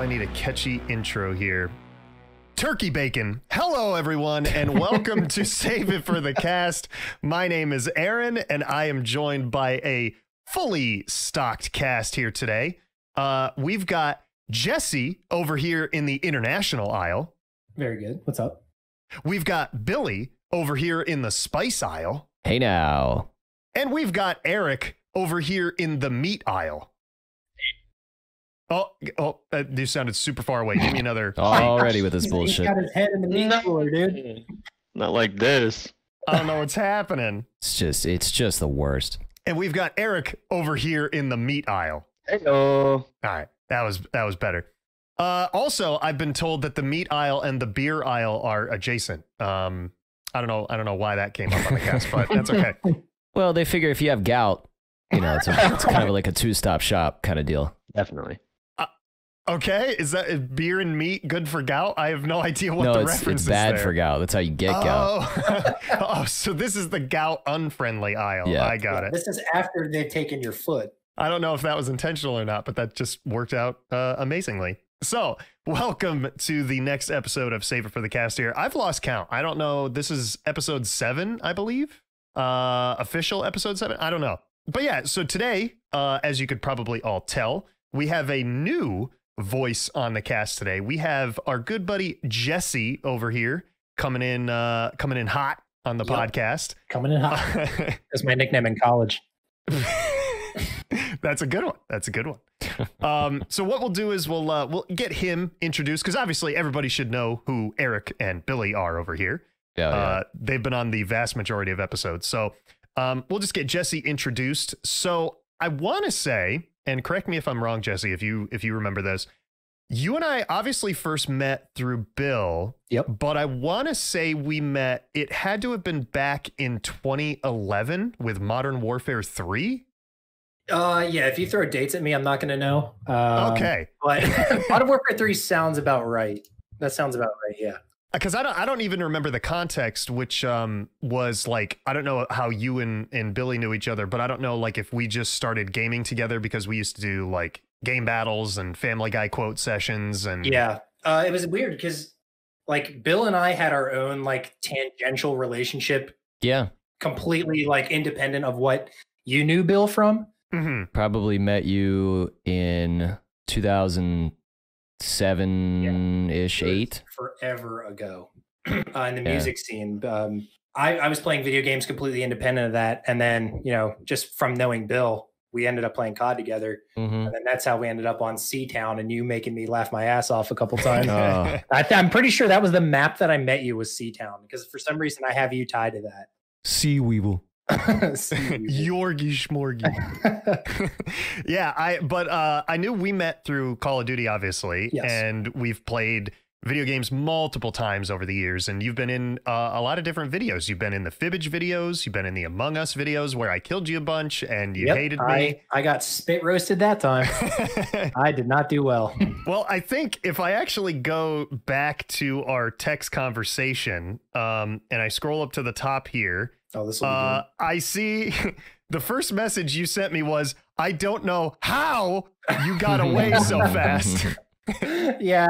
Now I need a catchy intro here. Turkey bacon. Hello, everyone, and welcome to Save It for the Cast. My name is Aaron, and I am joined by a fully stocked cast here today. Uh, we've got Jesse over here in the international aisle. Very good. What's up? We've got Billy over here in the spice aisle. Hey now. And we've got Erick over here in the meat aisle. Oh, oh, uh, you sounded super far away. Give me another. Already with this bullshit. He's got his head in the meat cooler, dude. Not like this. I don't know what's happening. It's just it's just the worst. And we've got Erick over here in the meat aisle. Hello. All right, that was that was better. Uh, also, I've been told that the meat aisle and the beer aisle are adjacent. Um, I don't know. I don't know why that came up on the cast, but that's okay. Well, they figure if you have gout, you know, it's, a, it's kind of like a two-stop shop kind of deal. Definitely. Okay, is that is beer and meat good for gout? I have no idea what no, the it's, reference it's is bad there. for gout. That's how you get gout. Oh. oh, so this is the gout unfriendly aisle. Yeah. I got it. This is after they've taken your foot. I don't know if that was intentional or not, but that just worked out uh, amazingly. So, welcome to the next episode of Save It for the Cast here. I've lost count. I don't know. This is episode seven, I believe. Uh, official episode seven. I don't know. But yeah, so today, uh, as you could probably all tell, we have a new voice on the cast today. We have our good buddy Jesse over here coming in, uh, coming in hot on the Yep. podcast. Coming in hot. That's my nickname in college. That's a good one. That's a good one. Um, so what we'll do is we'll uh, we'll get him introduced because obviously everybody should know who Erick and Billy are over here. Yeah, yeah. Uh, they've been on the vast majority of episodes. So um, we'll just get Jesse introduced. So I want to say, and correct me if I'm wrong, Jesse, if you if you remember this, you and I obviously first met through Bill. Yep. But I want to say we met. It had to have been back in 2011 with Modern Warfare 3. Uh, yeah. If you throw dates at me, I'm not going to know. Um, Okay. But Modern Warfare Three sounds about right. That sounds about right. Yeah. Because I don't I don't even remember the context, which um was like I don't know how you and and Billy knew each other, but I don't know like if we just started gaming together because we used to do like game battles and Family Guy quote sessions and Yeah. Uh, it was weird because like Bill and I had our own like tangential relationship, yeah. completely like independent of what you knew Bill from. Mhm. Probably met you in 2007 ish, It was eight. forever ago uh, in the Yeah. music scene. Um, I, I was playing video games completely independent of that, and then you know, just from knowing Bill, we ended up playing COD together, hmm and then that's how we ended up on Seatown, and you making me laugh my ass off a couple times. Oh. I th- I'm pretty sure that was the map that I met you was Seatown because for some reason I have you tied to that. Sea Weevil. Yorgie schmorgie. yeah, I but uh I knew we met through Call of Duty obviously Yes. and we've played video games multiple times over the years and you've been in uh, a lot of different videos. You've been in the Fibbage videos, you've been in the Among Us videos where I killed you a bunch and you Yep, hated I, me. I got spit roasted that time. I did not do well. Well, I think if I actually go back to our text conversation um, and I scroll up to the top here, Oh, this will be uh, I see the first message you sent me was, I don't know how you got away so fast. yeah,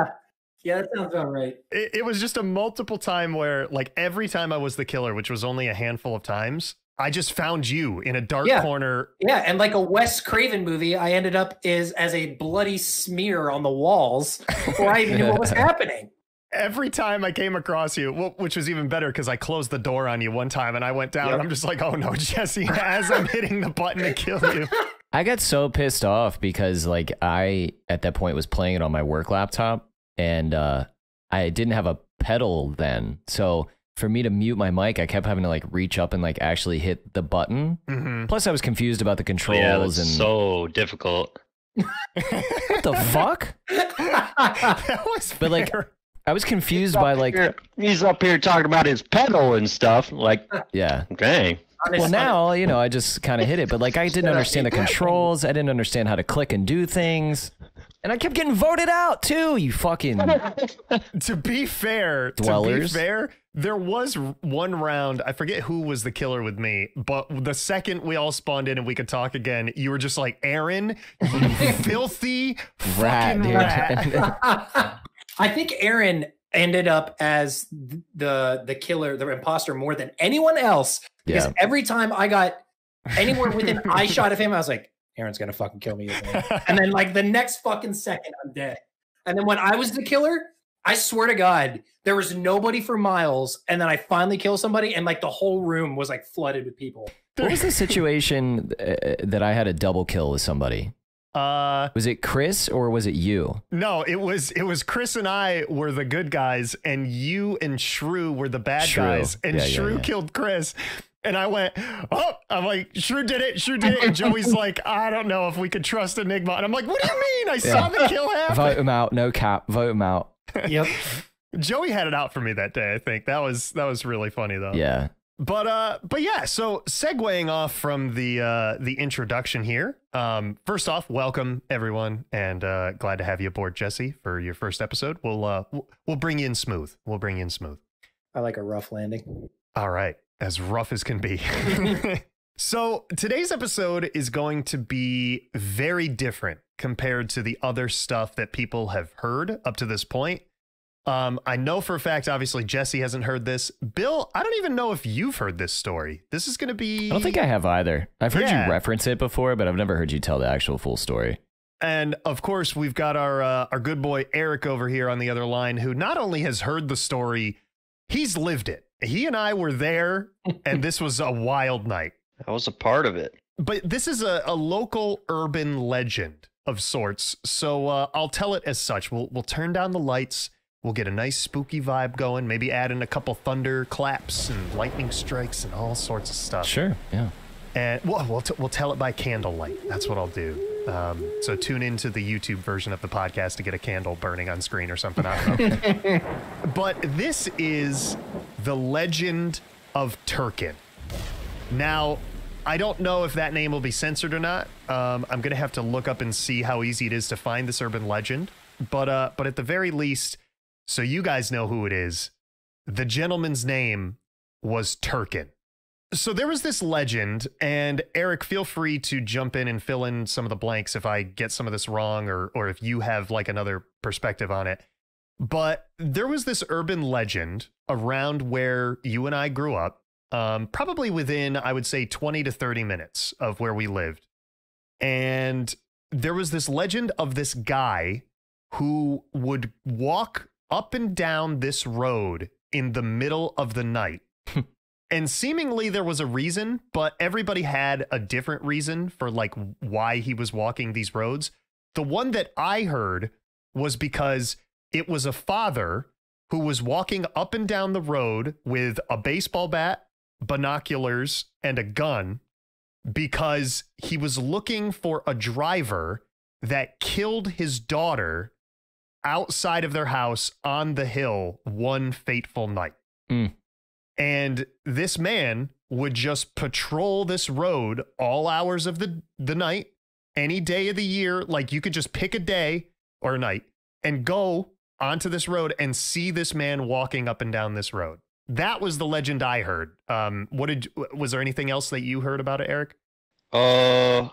yeah, that sounds about right. It, it was just a multiple time where, like, every time I was the killer, which was only a handful of times, I just found you in a dark Yeah. corner. Yeah, and like a Wes Craven movie, I ended up is as a bloody smear on the walls before I even knew what was happening. Every time I came across you, which was even better because I closed the door on you one time and I went down Yep. and I'm just like, oh no, Jesse, as I'm hitting the button to kill you. I got so pissed off because like I at that point was playing it on my work laptop and uh I didn't have a pedal then. So for me to mute my mic, I kept having to like reach up and like actually hit the button. Mhm. Plus I was confused about the controls yeah, that's and so difficult. what the fuck? that was But, like, fair. I was confused by like Here- he's up here talking about his pedal and stuff. Like, yeah. okay, Well, now you know I just kind of hit it, but like I didn't understand the controls. I didn't understand how to click and do things, and I kept getting voted out too. You fucking to be fair, to be fair, There was one round, I forget who was the killer with me, but the second we all spawned in and we could talk again, you were just like, Aaron, you filthy Rat, fucking dude. rat. I think Aaron ended up as the the killer, the imposter more than anyone else because Yeah. every time I got anywhere within eye shot of him, I was like, Aaron's gonna fucking kill me. And then like the next fucking second, I'm dead. And then when I was the killer, I swear to God, there was nobody for miles. And then I finally kill somebody, and like the whole room was like flooded with people. What was the situation uh, that I had a double kill with somebody? Uh, Was it Chris or was it you? no, it was it was Chris and I were the good guys, and you and Shrew were the bad Shrew. guys, and Yeah, yeah, Shrew yeah. killed Chris. And I went, oh, I'm like, Shrew did it, Shrew did it. And Joey's like, I don't know if we could trust Enigma. And I'm like, what do you mean? I saw the kill happen. Vote him out. No cap. Vote him out. Yep. Joey had it out for me that day. I think that was that was really funny though. Yeah. But uh, but yeah. So segueing off from the uh the introduction here. Um, first off, welcome everyone, and uh, glad to have you aboard, Jesse, for your first episode. We'll uh we'll- we'll bring you in smooth. We'll bring you in smooth. I like a rough landing. All right, as rough as can be. so today's episode is going to be very different compared to the other stuff that people have heard up to this point. Um, I know for a fact, obviously, Jesse hasn't heard this. Bill, I don't even know if you've heard this story. This is going to be. I don't think I have either. I've heard Yeah. you reference it before, but I've never heard you tell the actual full story. And of course, we've got our uh, our good boy Erick over here on the other line, who not only has heard the story, he's lived it. He and I were there, and this was a wild night. I was a part of it. But this is a, a local urban legend of sorts, so uh, I'll tell it as such. We'll we'll turn down the lights. We'll get a nice spooky vibe going. Maybe add in a couple thunder claps and lightning strikes and all sorts of stuff. Sure. Yeah. And we'll we'll, t- we'll tell it by candlelight. That's what I'll do. Um, so tune into the YouTube version of the podcast to get a candle burning on screen or something. I don't know. but this is the legend of Turkin. Now, I don't know if that name will be censored or not. Um, I'm gonna have to look up and see how easy it is to find this urban legend. But uh, but at the very least, so you guys know who it is. The gentleman's name was Turkin. So there was this legend, and Erick, feel free to jump in and fill in some of the blanks if I get some of this wrong, or or if you have like another perspective on it. But there was this urban legend around where you and I grew up, um, probably within I would say twenty to thirty minutes of where we lived, and there was this legend of this guy who would walk up and down this road in the middle of the night. Hmm. and seemingly there was a reason, but everybody had a different reason for like why he was walking these roads. The one that I heard was because it was a father who was walking up and down the road with a baseball bat, binoculars, and a gun because he was looking for a driver that killed his daughter outside of their house on the hill one fateful night. Mm. And this man would just patrol this road all hours of the, the night, any day of the year. Like you could just pick a day or a night and go onto this road and see this man walking up and down this road. That was the legend I heard. Um, what did was there anything else that you heard about it, Erick? Uh,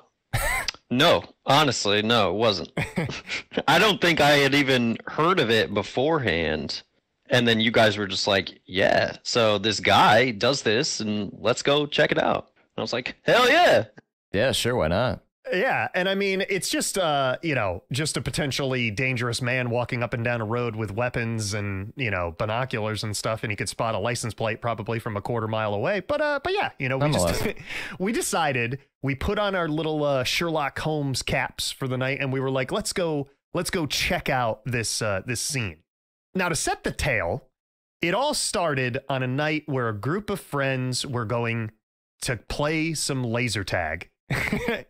no, honestly, no, it wasn't. I don't think I had even heard of it beforehand. And then you guys were just like, yeah, so this guy does this and let's go check it out. And I was like, hell yeah. Yeah. Sure. Why not? Yeah, and I mean it's just uh, you know, just a potentially dangerous man walking up and down a road with weapons and, you know, binoculars and stuff and he could spot a license plate probably from a quarter mile away. But uh but yeah, you know, we just we decided we put on our little uh Sherlock Holmes caps for the night and we were like, let's go let's go check out this uh this scene. Now to set the tale, it all started on a night where a group of friends were going to play some laser tag.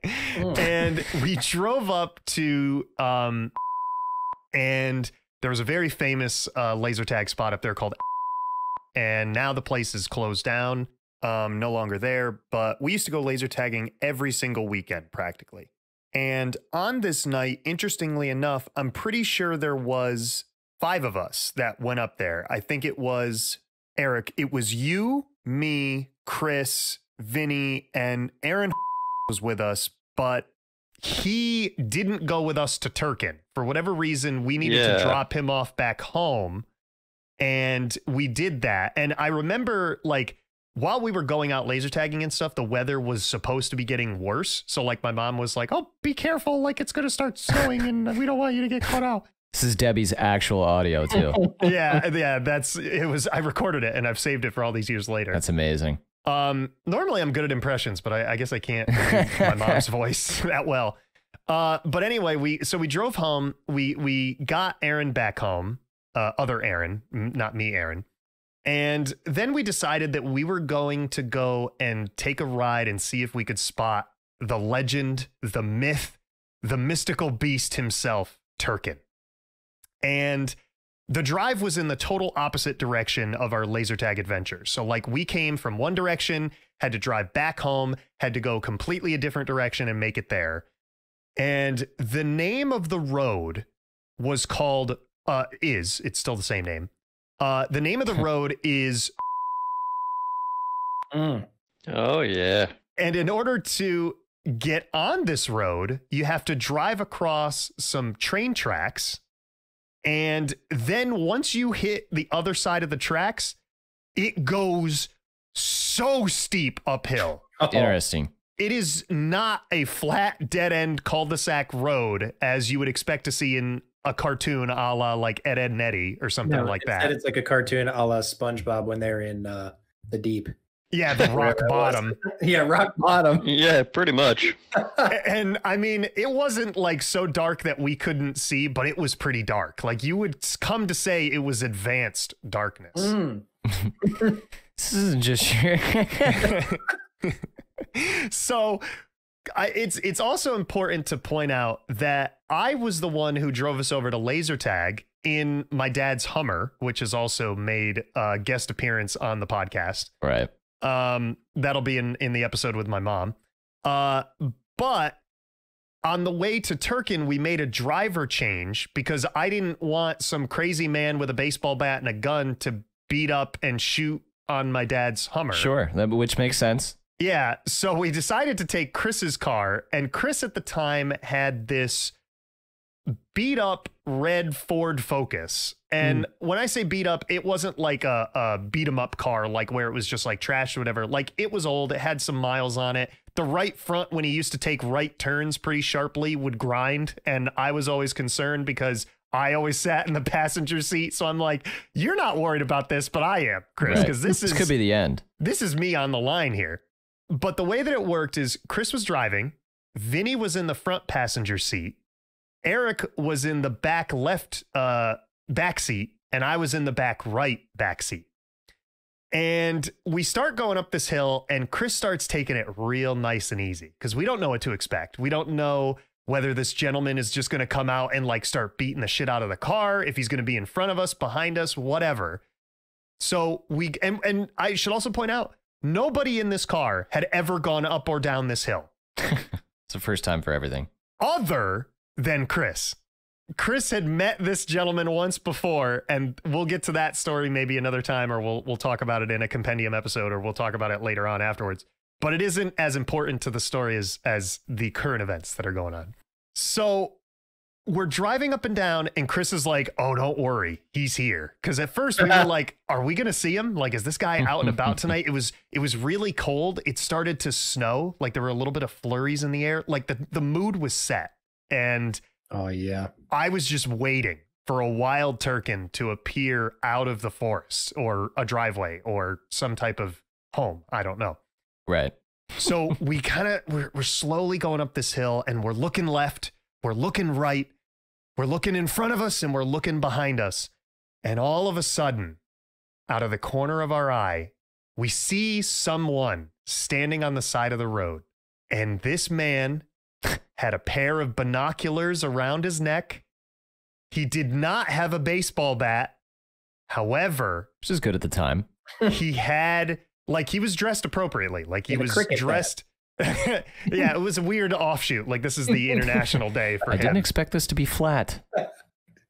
and we drove up to um and there was a very famous uh laser tag spot up there called and now the place is closed down um no longer there but we used to go laser tagging every single weekend practically. And on this night interestingly enough i'm pretty sure there was five of us that went up there. I think it was Erick, it was you, me, Chris, Vinny, and Aaron was with us, but he didn't go with us to Turkin. For whatever reason, we needed Yeah. to drop him off back home. And we did that. And I remember like while we were going out laser tagging and stuff, the weather was supposed to be getting worse. So like my mom was like, "Oh, be careful! Like it's gonna start snowing, and we don't want you to get caught out." This is Debbie's actual audio too. yeah, yeah, that's it. Was I recorded it and I've saved it for all these years later. That's amazing. Um, normally I'm good at impressions, but I, I guess I can't my mom's voice that well. Uh, but anyway, we so we drove home. We we got Aaron back home. Uh, other Aaron, not me, Aaron. And then we decided that we were going to go and take a ride and see if we could spot the legend, the myth, the mystical beast himself, Turkin. And the drive was in the total opposite direction of our laser tag adventure. So, like, we came from one direction, had to drive back home, had to go completely a different direction and make it there. And the name of the road was called, uh, is, it's still the same name. Uh, the name of the road is, Mm. Oh yeah. and in order to get on this road, you have to drive across some train tracks. And then once you hit the other side of the tracks, it goes so steep uphill. Oh, Interesting. It is not a flat, dead end cul de sac road as you would expect to see in a cartoon a la like Ed, Ed, and Eddie or something no, like that. It's like a cartoon a la SpongeBob when they're in uh, the deep. Yeah, the rock Wherever it was. bottom. Yeah, rock bottom. Yeah, pretty much. and I mean, it wasn't like so dark that we couldn't see, but it was pretty dark. Like you would come to say it was advanced darkness. Mm. This isn't just your. so I, it's it's also important to point out that I was the one who drove us over to laser tag in my dad's Hummer, which has also made a guest appearance on the podcast. right. Um, that'll be in in the episode with my mom. Uh, but on the way to Turkin, we made a driver change because I didn't want some crazy man with a baseball bat and a gun to beat up and shoot on my dad's Hummer. Sure. Which makes sense. Yeah, so we decided to take Chris's car, and Chris at the time had this beat up red Ford Focus. And when I say beat up, it wasn't like a, a beat 'em up car, like where it was just like trash or whatever. Like it was old, it had some miles on it. The right front, when he used to take right turns pretty sharply, would grind. And I was always concerned because I always sat in the passenger seat. So I'm like, you're not worried about this, but I am, Chris, Right. because this is could be the end. this is me on the line here. But the way that it worked is Chris was driving, Vinny was in the front passenger seat, Erick was in the back left uh back seat, and I was in the back right back seat. And we start going up this hill, and Chris starts taking it real nice and easy because we don't know what to expect. We don't know whether this gentleman is just going to come out and like start beating the shit out of the car, if he's going to be in front of us, behind us, whatever. So we and and I should also point out nobody in this car had ever gone up or down this hill It's the first time for everything. other than Chris. Chris had met this gentleman once before, and we'll get to that story maybe another time, or we'll we'll talk about it in a compendium episode, or we'll talk about it later on afterwards. But it isn't as important to the story as as the current events that are going on. So we're driving up and down, and Chris is like, "Oh, don't worry, he's here." Because at first we were like, "Are we gonna see him? Like, is this guy out and about tonight?" It was it was really cold. It started to snow. Like there were a little bit of flurries in the air. Like the the mood was set, and Oh yeah. I was just waiting for a wild turkin to appear out of the forest or a driveway or some type of home. I don't know. Right. So we kind of we're, we're slowly going up this hill and we're looking left, we're looking right, we're looking in front of us and we're looking behind us. And all of a sudden, out of the corner of our eye, we see someone standing on the side of the road. And this man had a pair of binoculars around his neck. He did not have a baseball bat. However, Which is good at the time. he had like he was dressed appropriately like he And was dressed yeah it was a weird offshoot like this is the international day for I him didn't expect this to be flat.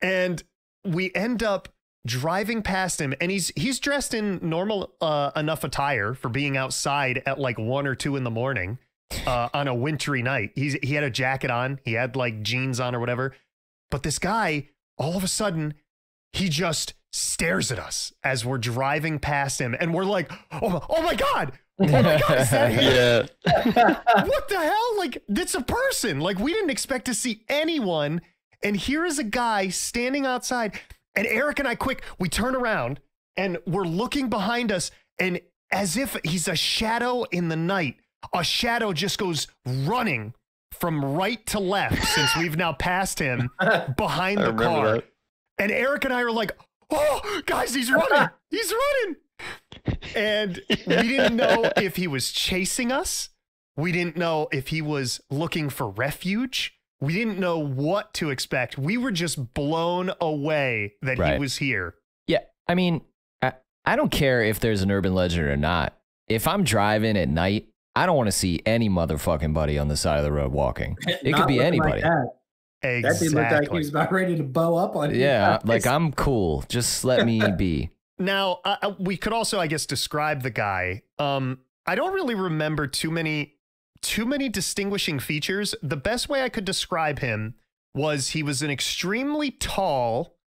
and we end up driving past him and he's he's dressed in normal uh, enough attire for being outside at like one or two in the morning uh, on a wintry night. He's he had a jacket on, he had like jeans on or whatever. But this guy, all of a sudden, he just stares at us as we're driving past him, and we're like, "Oh, my- oh my god! Oh my god! Is that him? Yeah. what the hell? Like, it's a person. Like, we didn't expect to see anyone. And here is a guy standing outside. And Erick and I, quick, we turn around and we're looking behind us. And as if he's a shadow in the night, a shadow just goes running from right to left since we've now passed him behind the car. that. And Erick and I are like, oh, guys, he's running. He's running. And we didn't know if he was chasing us. We didn't know if he was looking for refuge. We didn't know what to expect. We were just blown away that he was here. Yeah, I mean, I, I don't care if there's an urban legend or not. If I'm driving at night, I don't want to see any motherfucking buddy on the side of the road walking. It could be anybody. Like that. that dude looked like he was about ready to bow up on you. Yeah, like I'm cool. Just let me be. Now, uh, we could also, I guess, describe the guy. Um, I don't really remember too many, too many distinguishing features. The best way I could describe him was he was an extremely tall,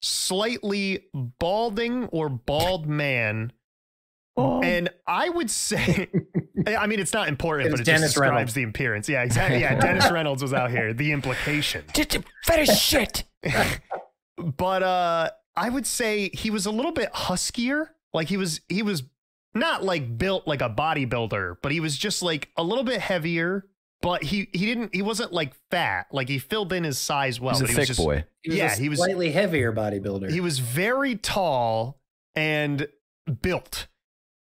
slightly balding or bald man, and I would say, I mean, it's not important, It but was it just describes Reynolds. the appearance. Yeah, exactly. Yeah, Dennis Reynolds was out here. The implication Fetish shit. but uh I would say he was a little bit huskier. Like he was he was not like built like a bodybuilder, but he was just like a little bit heavier. But he he didn't he wasn't like fat. Like he filled in his size well. He's a but he thick was just, boy. He was Yeah, a he was- slightly heavier bodybuilder. He was very tall and built.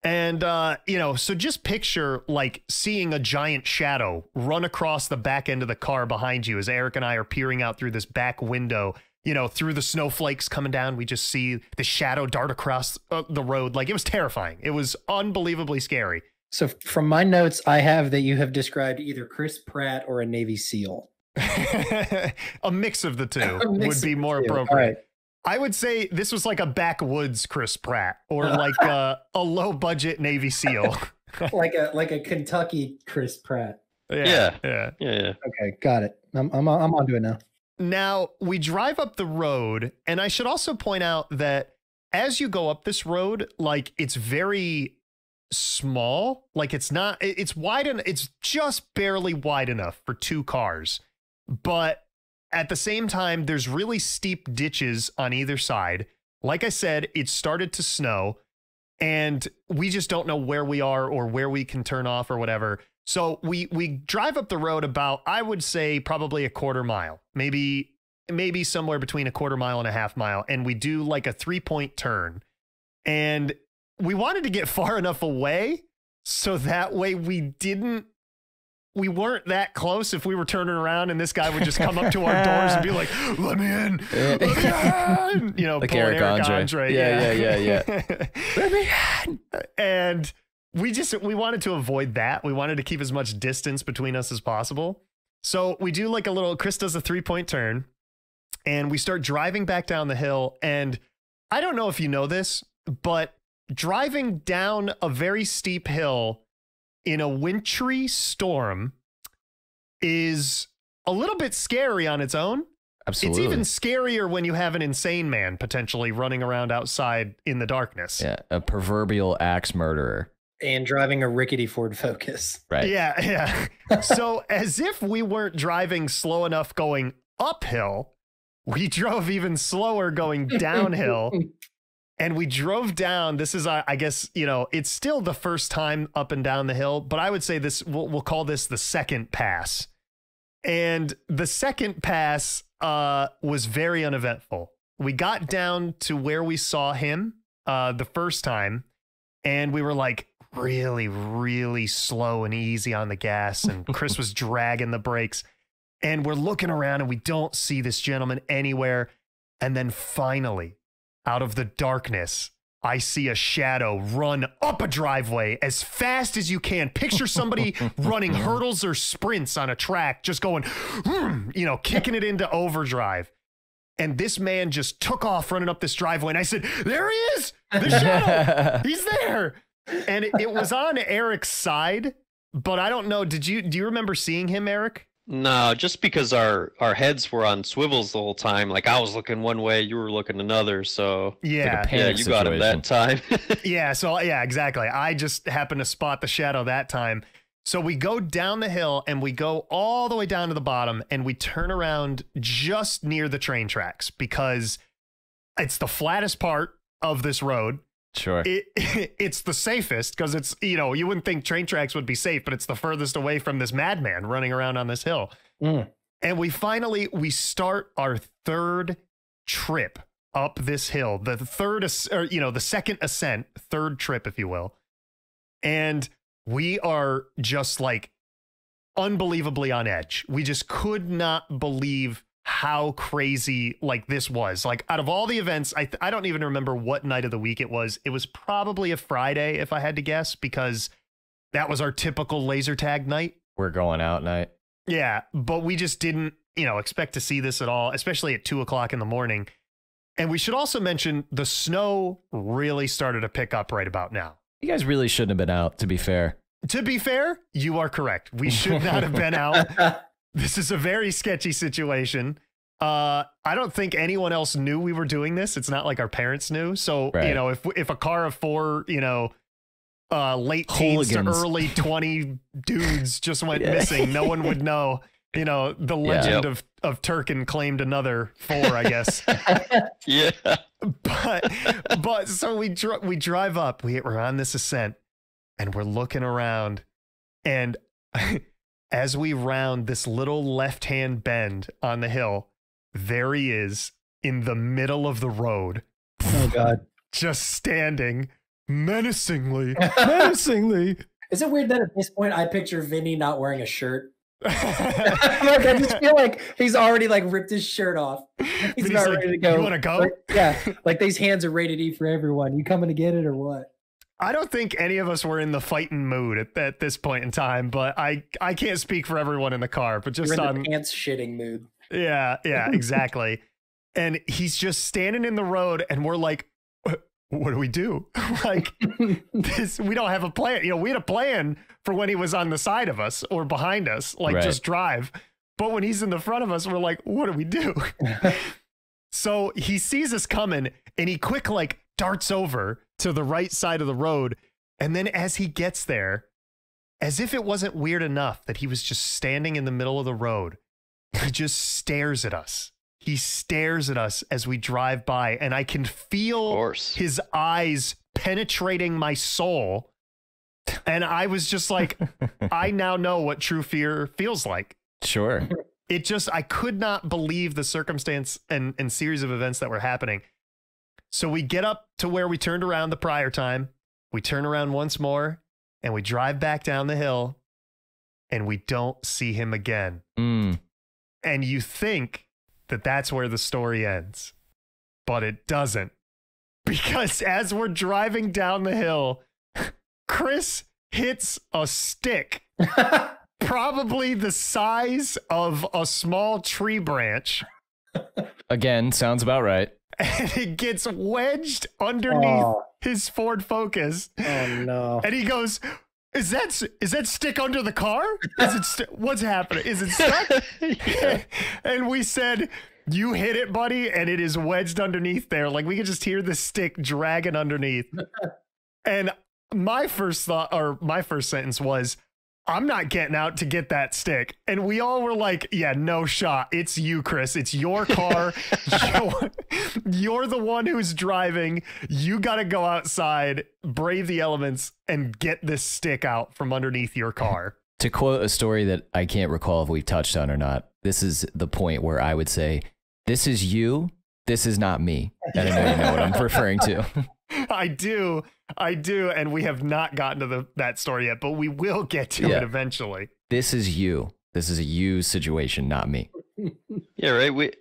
And uh, you know, so just picture like seeing a giant shadow run across the back end of the car behind you as Erick and I are peering out through this back window. You know, through the snowflakes coming down, we just see the shadow dart across uh, the road. Like it was terrifying. It was unbelievably scary. so from my notes, I have that you have described either Chris Pratt or a Navy SEAL. a mix of the two would be more appropriate. Right. I would say this was like a backwoods Chris Pratt or like a, a low budget Navy SEAL. like a like a Kentucky Chris Pratt. yeah. Yeah. Yeah, yeah. Okay, got it. I'm I'm I'm onto it now. Now we drive up the road, and I should also point out that as you go up this road, like it's very small. Like it's not, it's wide and it's just barely wide enough for two cars. But at the same time, there's really steep ditches on either side. Like I said, it started to snow, and we just don't know where we are or where we can turn off or whatever. So we we drive up the road about I would say probably a quarter mile, maybe maybe somewhere between a quarter mile and a half mile, and we do like a three point turn, and we wanted to get far enough away so that way we didn't we weren't that close if we were turning around and this guy would just come up to our doors and be like, "Let me in, let me in," you know, Like pulling Eric Andre. Yeah, yeah, yeah, yeah. Let me in. And we just we wanted to avoid that. We wanted to keep as much distance between us as possible. So we do like a little. Chris does a three point turn, and we start driving back down the hill. And I don't know if you know this, but driving down a very steep hill in a wintry storm is a little bit scary on its own. Absolutely. It's even scarier when you have an insane man potentially running around outside in the darkness. yeah, a proverbial axe murderer. And driving a rickety Ford Focus. Right. Yeah, yeah. so as if we weren't driving slow enough going uphill, we drove even slower going downhill. and we drove down. This is, I guess, you know, it's still the first time up and down the hill, but I would say this, we'll, we'll call this the second pass. And the second pass uh, was very uneventful. We got down to where we saw him uh, the first time, and we were like really, really slow and easy on the gas. And Chris was dragging the brakes. And we're looking around and we don't see this gentleman anywhere. And then finally, out of the darkness, I see a shadow run up a driveway as fast as you can. Picture somebody running hurdles or sprints on a track, just going, you know, kicking it into overdrive. and this man just took off running up this driveway. And I said, There he is! The shadow! He's there! And it, it was on Erick's side, but I don't know. Did you do you remember seeing him, Erick? No, just because our our heads were on swivels the whole time. Like I was looking one way, you were looking another. So Yeah. pain. yeah, Panic you got him that time. Yeah, so yeah, exactly. I just happened to spot the shadow that time. So we go down the hill and we go all the way down to the bottom and we turn around just near the train tracks because it's the flattest part of this road. Sure. It, it's the safest because it's, you know, you wouldn't think train tracks would be safe, but it's the furthest away from this madman running around on this hill. Mm. And we finally we start our third trip up this hill, the third, or you know, the second ascent, third trip, if you will. And we are just like unbelievably on edge. We just could not believe how crazy like this was. Like out of all the events, I th- I don't even remember what night of the week it was. It was probably a Friday if I had to guess because that was our typical laser tag night. We're going out night. Yeah, but we just didn't, you know, expect to see this at all, especially at two o'clock in the morning. And we should also mention the snow really started to pick up right about now. You guys really shouldn't have been out, to be fair. To be fair, you are correct. We should not have been out. This is a very sketchy situation. Uh, I don't think anyone else knew we were doing this. It's not like our parents knew. So you know, if if a car of four, you know, uh, late teens to early twenty dudes just went Yeah. missing, no one would know. You know, the legend Yep. of of Turkin claimed another four, I guess. yeah. but but so we dr- we drive up. We, we're on this ascent, and we're looking around, and as we round this little left hand bend on the hill, there he is in the middle of the road, oh god. just standing menacingly, menacingly. Is it weird that at this point I picture Vinny not wearing a shirt? like I just feel like he's already like ripped his shirt off. He's Vinny's not like, ready to go. "You wanna go?" Like, yeah, like these hands are rated E for everyone. You coming to get it or what? I don't think any of us were in the fighting mood at, at this point in time, but I I can't speak for everyone in the car, but just You're in on the pants shitting mood. Yeah, yeah, exactly. and he's just standing in the road, and we're like, "What- what do we do? like, this, we don't have a plan. You know, we had a plan for when he was on the side of us or behind us, like Right. just drive. But when he's in the front of us, we're like, what do we do? so he sees us coming, and he quick like darts over to the right side of the road. And then as he gets there, as if it wasn't weird enough that he was just standing in the middle of the road, he just stares at us. He stares at us as we drive by, and I can feel his eyes penetrating my soul. And I was just like, I now know what true fear feels like. Sure. It just, I could not believe the circumstance and, and series of events that were happening. So we get up to where we turned around the prior time. We turn around once more and we drive back down the hill and we don't see him again Mm. and you think that that's where the story ends, but it doesn't. Because as we're driving down the hill, Chris hits a stick, probably the size of a small tree branch, Again, sounds about right. And it gets wedged underneath oh, his Ford Focus. oh no. And he goes, "Is that is that stick under the car? Is it st- what's happening? Is it stuck?" Yeah. and we said, You hit it, buddy, and it is wedged underneath there. Like we could just hear the stick dragging underneath. and my first thought or my first sentence was, I'm not getting out to get that stick. And we all were like, Yeah, no shot. It's you, Chris. It's your car. you're, you're the one who's driving. You got to go outside, brave the elements, and get this stick out from underneath your car. To quote a story that I can't recall if we've touched on or not, this is the point where I would say, This is you. This is not me. And I know you know what I'm referring to. I do. I do. And we have not gotten to the, that story yet, but we will get to Yeah. it eventually. This is you. This is a you situation, not me. Yeah, right. We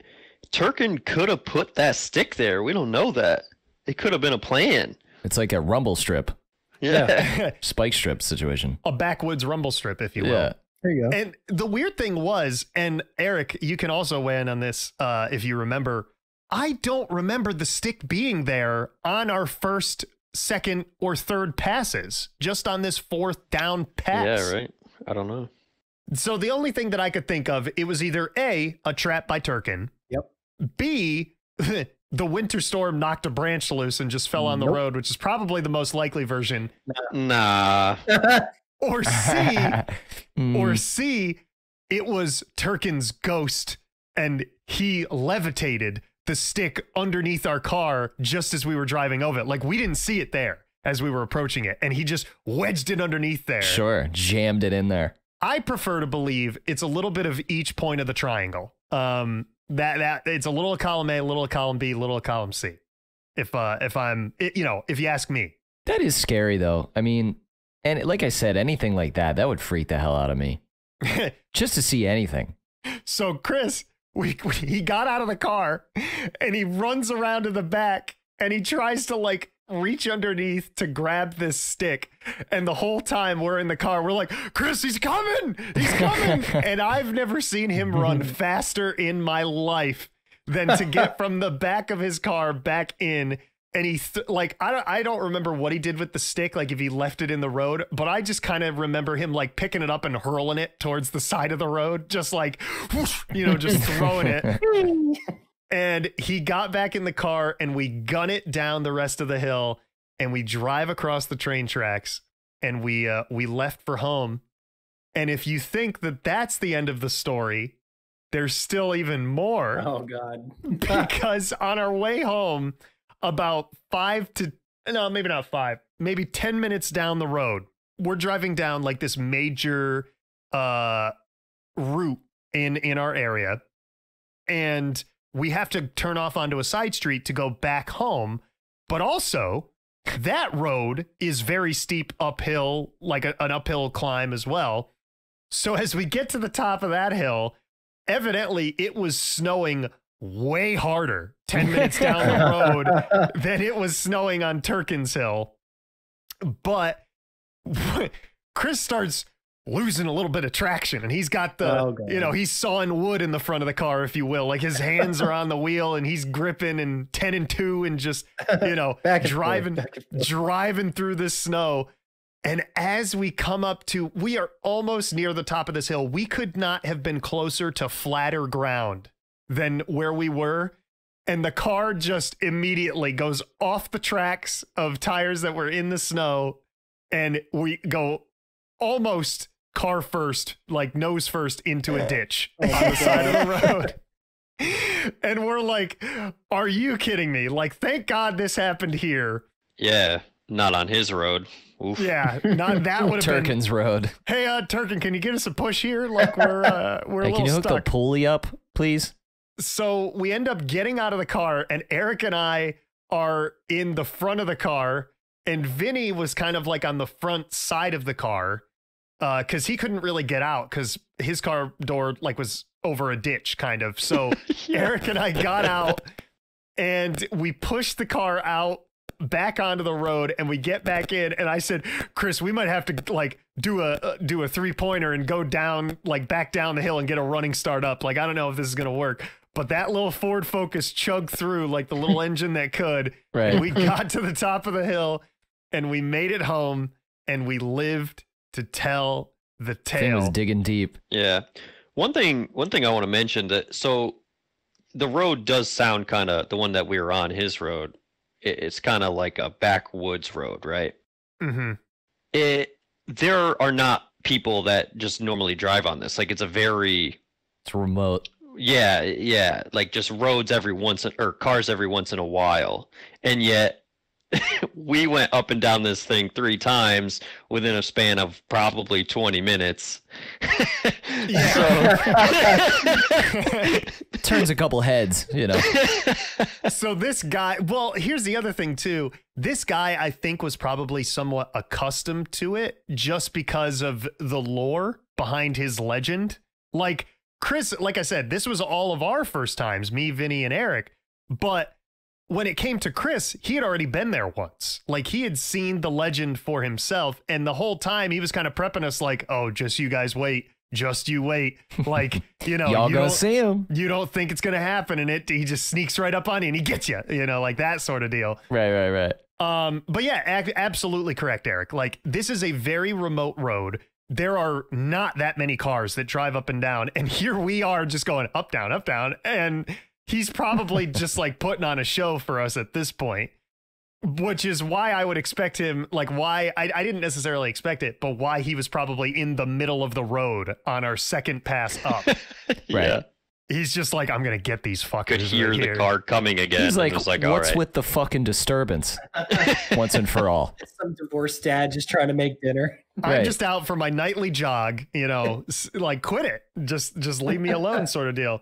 Turkin could have put that stick there. We don't know that. It could have been a plan. It's like a rumble strip, Yeah. spike strip situation. a backwoods rumble strip, if you will. Yeah. There you go. And the weird thing was, and Erick, you can also weigh in on this uh, if you remember, I don't remember the stick being there on our first, second, or third passes, just on this fourth down pass. Yeah, right. I don't know. So the only thing that I could think of, it was either A, a trap by Turkin. Yep. B, the winter storm knocked a branch loose and just fell on the road, which is probably the most likely version. Nah. Or C, Mm, or C, it was Turkin's ghost and he levitated the stick underneath our car just as we were driving over it. Like we didn't see it there as we were approaching it, and he just wedged it underneath there. sure, jammed it in there. I prefer to believe it's a little bit of each point of the triangle. Um, that that it's a little column A, a little column B, a little column C. If uh, if I'm, it, you know, if you ask me, That is scary, though. I mean, and like I said, anything like that, that would freak the hell out of me. Just to see anything. so Chris, we, we he got out of the car and he runs around to the back and he tries to like reach underneath to grab this stick. And the whole time we're in the car we're like chris he's coming! He's coming! And i've never seen him run faster in my life than to get from the back of his car back in and he th- like I don't I don't remember what he did with the stick like if he left it in the road but I just kind of remember him like picking it up and hurling it towards the side of the road just like whoosh, you know just throwing it and he got back in the car and we gun it down the rest of the hill and we drive across the train tracks and we uh, we left for home and if you think that that's the end of the story there's still even more oh god. because on our way home about 5 to no maybe not 5 maybe 10 minutes down the road. We're driving down like this major uh route in in our area and we have to turn off onto a side street to go back home but also that road is very steep uphill like a, an uphill climb as well. So as we get to the top of that hill evidently it was snowing way harder 10 minutes down the road than it was snowing on Turkins Hill. But Chris starts losing a little bit of traction and he's got the Oh, you know he's sawing wood in the front of the car if you will. Like his hands are on the wheel and he's gripping and 10 and 2 and just you know Back and forth, driving forth. driving through the snow. And as we come up to we are almost near the top of this hill. We could not have been closer to flatter ground than where we were. And the car just immediately goes off the tracks of tires that were in the snow. And we go almost car first like nose first into a ditch on the side of the road. And we're like are you kidding me? Like thank god this happened here. Yeah, not on his road. Oof. yeah not that would have been Turkins Road. hey uh turkin can you give us a push here? Like we're uh we're a Hey, can you hook stuck. the pulley up, please? So we end up getting out of the car and erick and i are in the front of the car and vinny was kind of like on the front side of the car uh because he couldn't really get out because his car door like was over a ditch kind of. So erick and i got out and we pushed the car out back onto the road and we get back in and i said chris we might have to like do a uh, do a three pointer and go down like back down the hill and get a running start up. Like i don't know if this is gonna work but that little ford focus chugged through like the little engine that could Right. and we got to the top of the hill and we made it home and we lived to tell the tale. Thing was tale digging deep. Yeah. One thing one thing I want to mention that so the road does sound kind of the one that we were on his road. It, it's kind of like a backwoods road, right? Mm-hmm. It there are not people that just normally drive on this. Like it's a very It's remote. Yeah, yeah, like just roads every once in, or cars every once in a while. And yet we went up and down this thing three times within a span of probably 20 minutes. It turns a couple heads, you know. so this guy well here's the other thing too this guy i think was probably somewhat accustomed to it just because of the lore behind his legend like chris like i said this was all of our first times me vinny and erick but when it came to chris he had already been there once like he had seen the legend for himself and the whole time he was kind of prepping us like oh just you guys wait just you wait. Like, you know, Y'all you gonna don't, see him. you don't think it's gonna happen, and it he just sneaks right up on you and he gets you, you know, like that sort of deal. Right, right, right. Um, but yeah, absolutely correct, Erick. Like this is a very remote road. There are not that many cars that drive up and down, and here we are just going up, down, up, down, and he's probably just like putting on a show for us at this point. Which is why I would expect him, like why I, I didn't necessarily expect it, but why he was probably in the middle of the road on our second pass up. yeah. He's just like, I'm gonna get these fuckers. Could hear right the here. car coming again. He's and like, just like, what's right. with the fucking disturbance once and for all? Some divorced dad just trying to make dinner. I'm just out for my nightly jog, you know, like quit it. Just just leave me alone sort of deal.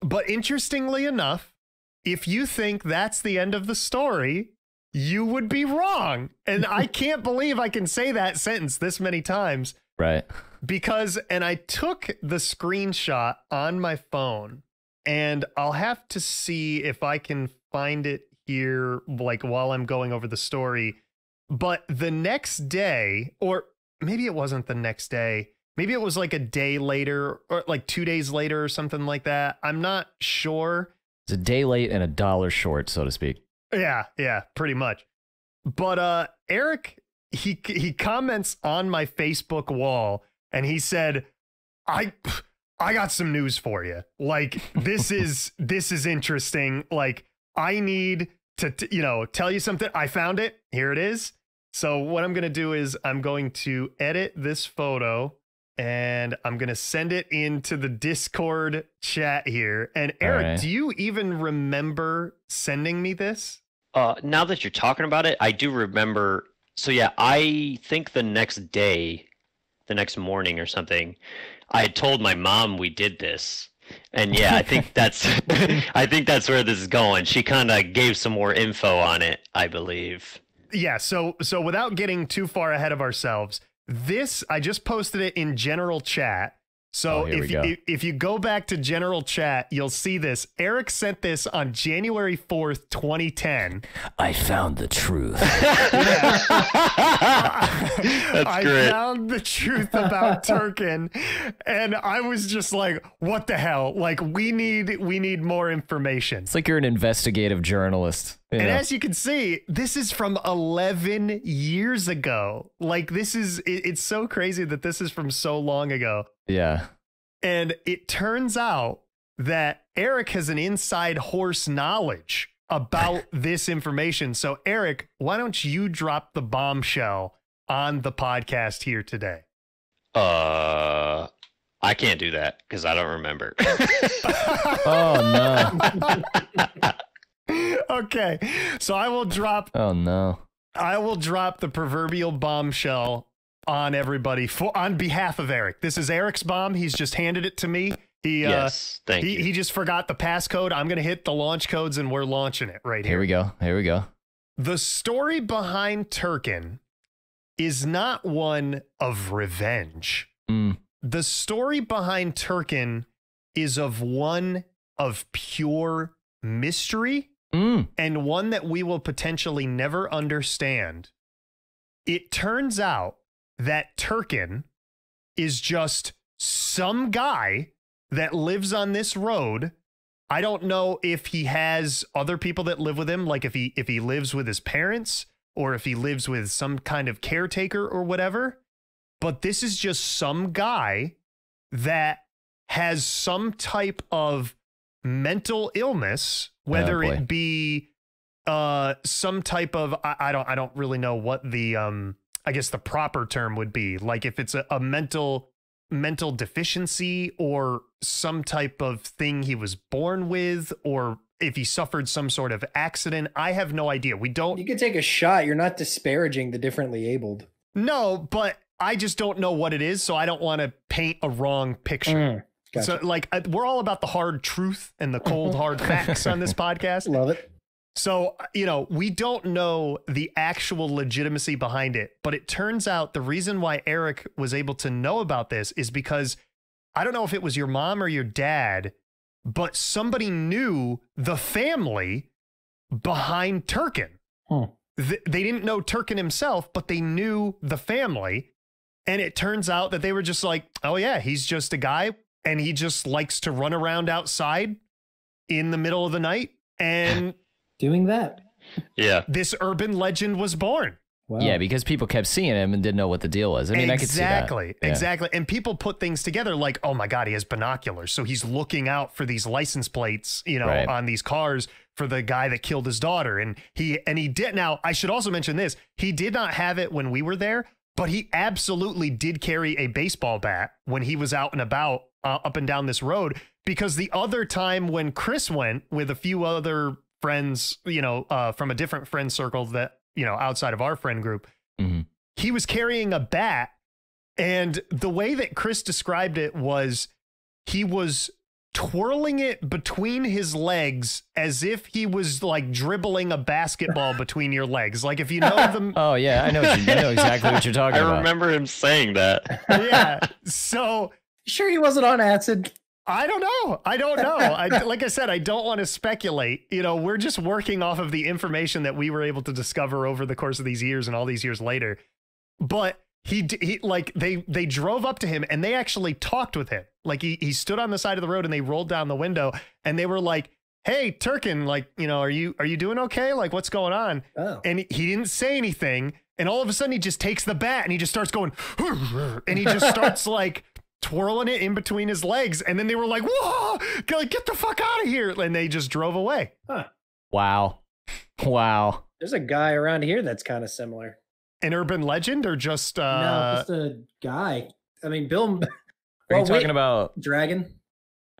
But interestingly enough, if you think that's the end of the story, you would be wrong. And I can't believe I can say that sentence this many times Right. because and I took the screenshot on my phone and I'll have to see if I can find it here like while I'm going over the story but the next day or maybe it wasn't the next day maybe it was like a day later or like 2 days later or something like that I'm not sure It's a day late and a dollar short, so to speak. yeah, yeah, pretty much. But uh Erick he he comments on my Facebook wall and he said, "I I got some news for you. Like this is this is interesting. Like I need to t- you know, tell you something. I found it. Here it is. So what I'm going to do is I'm going to edit this photo and I'm going to send it into the Discord chat here. And Erick, right. do you even remember sending me this? Uh, now that you're talking about it, I do remember. So yeah, I think the next day, the next morning or something, I had told my mom we did this, and yeah, I think that's, I think that's where this is going. She kind of gave some more info on it, I believe. yeah so so without getting too far ahead of ourselves this i just posted it in general chat so Oh, if, you, go. if you go back to general chat you'll see this erick sent this on january 4th 2010 I found the truth. That's I great. found the truth about Turkin, and I was just like, "What the hell? Like, we need we need more information." It's like you're an investigative journalist. You And as you can see, this is from 11 years ago. Like, this is, it- it's so crazy that this is from so long ago. yeah. And it turns out that Erick has an inside horse knowledge about this information. So, Erick, why don't you drop the bombshell on the podcast here today? Uh, I can't do that because I don't remember. Oh no. okay. So, I will drop Oh no. I will drop the proverbial bombshell on everybody for on behalf of Erick. This is Erick's bomb. He's just handed it to me. He uh, yes, thank he, you. he just forgot the passcode. I'm gonna hit the launch codes and we're launching it right Here here. we go. Here we go. The story behind Turkin is not one of revenge. Mm. The story behind Turkin is of one of pure mystery Mm. and one that we will potentially never understand. It turns out that Turkin is just some guy that lives on this road. I don't know if he has other people that live with him, like if he if he lives with his parents or if he lives with some kind of caretaker or whatever. But this is just some guy that has some type of mental illness, whether boy. it be uh some type of I, I don't I don't really know what the um I guess the proper term would be. Like if it's a, a mental mental deficiency or some type of thing he was born with or if he suffered some sort of accident. I have no idea. We don't You could take a shot. You're not disparaging the differently abled. No, but I just don't know what it is, so I don't want to paint a wrong picture. Mm, gotcha. So, like, uh, we're all about the hard truth and the cold, hard facts on this podcast. Love it. So, you know, we don't know the actual legitimacy behind it, but it turns out the reason why Erick was able to know about this is because I don't know if it was your mom or your dad, but somebody knew the family behind Turkin. Hmm. Th- they didn't know Turkin himself, but they knew the family. And it turns out that they were just like, oh, yeah, he's just a guy and he just likes to run around outside in the middle of the night. And Doing that. Yeah. this urban legend was born. Wow. Yeah, because people kept seeing him and didn't know what the deal was. I mean, I could see that. exactly, Yeah. exactly. And people put things together like, oh my God, he has binoculars. So he's looking out for these license plates, you know, Right. on these cars for the guy that killed his daughter. And he and he did now, I should also mention this. He did not have it when we were there, but he absolutely did carry a baseball bat when he was out and about uh, up and down this road. Because the other time when Chris went with a few other friends, you know, uh, from a different friend circle that, you know, outside of our friend group, Mhm. he was carrying a bat. And the way that Chris described it was he was twirling it between his legs as if he was like dribbling a basketball between your legs. Like if you know them. Oh yeah, I know. You, I know exactly what you're talking I about. I remember him saying that. yeah. So Sure, he wasn't on acid. I don't know. I don't know. I, like I said, I don't want to speculate. You know, we're just working off of the information that we were able to discover over the course of these years and all these years later. But he, he like they they drove up to him and they actually talked with him. Like he he stood on the side of the road and they rolled down the window and they were like, "Hey, Turkin, like you know, are you are you doing okay? Like what's going on?" Oh. and he- he didn't say anything and all of a sudden he just takes the bat and he just starts going and he just starts like twirling it in between his legs and then they were like whoa get get the fuck out of here and they just drove away Wow, wow. There's a guy around here that's kind of similar. an urban legend or just no, uh just a guy. I mean, Bill Are Well, you talking wait. about? Dragon.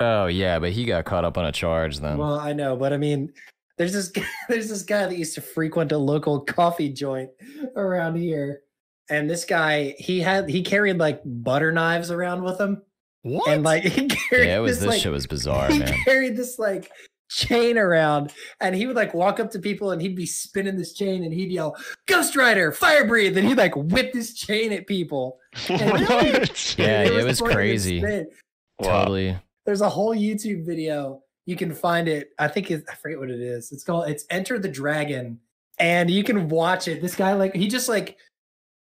Oh yeah, but he got caught up on a charge then. Well, I know, but I mean, there's this guy, there's this guy that used to frequent a local coffee joint around here, and this guy he had he carried like butter knives around with him, what and like he carried yeah, it was this, this like, shit was bizarre, he man. carried this like chain around and he would like walk up to people and he'd be spinning this chain and he'd yell ghost rider fire breathe and he'd like whip this chain at people What? Yeah, And it was the point crazy. thing. Wow. Totally. there's a whole youtube video you can find it i think it's i forget what it is it's called it's enter the dragon and you can watch it this guy like he just like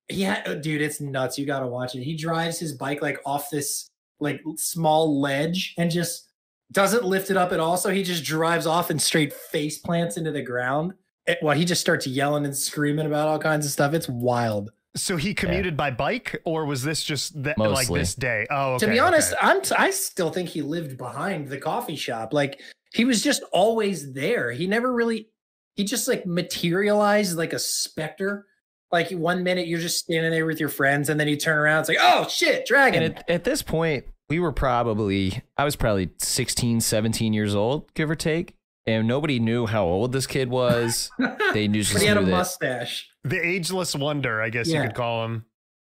yeah uh, dude it's nuts you gotta watch it he drives his bike like off this like small ledge and just doesn't lift it up at all so he just drives off and straight face plants into the ground it, well he just starts yelling and screaming about all kinds of stuff it's wild so he commuted by bike or was this just that like Mostly. this day oh okay, to be honest, okay. I'm t- I still think he lived behind the coffee shop. Like he was just always there. He never really he just like materialized like a specter. Like one minute you're just standing there with your friends, and then you turn around, it's like, oh shit, dragon. And at, at this point, we were probably, I was probably 16, 17 years old, give or take. And nobody knew how old this kid was. They knew but just he had a knew that. mustache. the ageless wonder i guess you could call him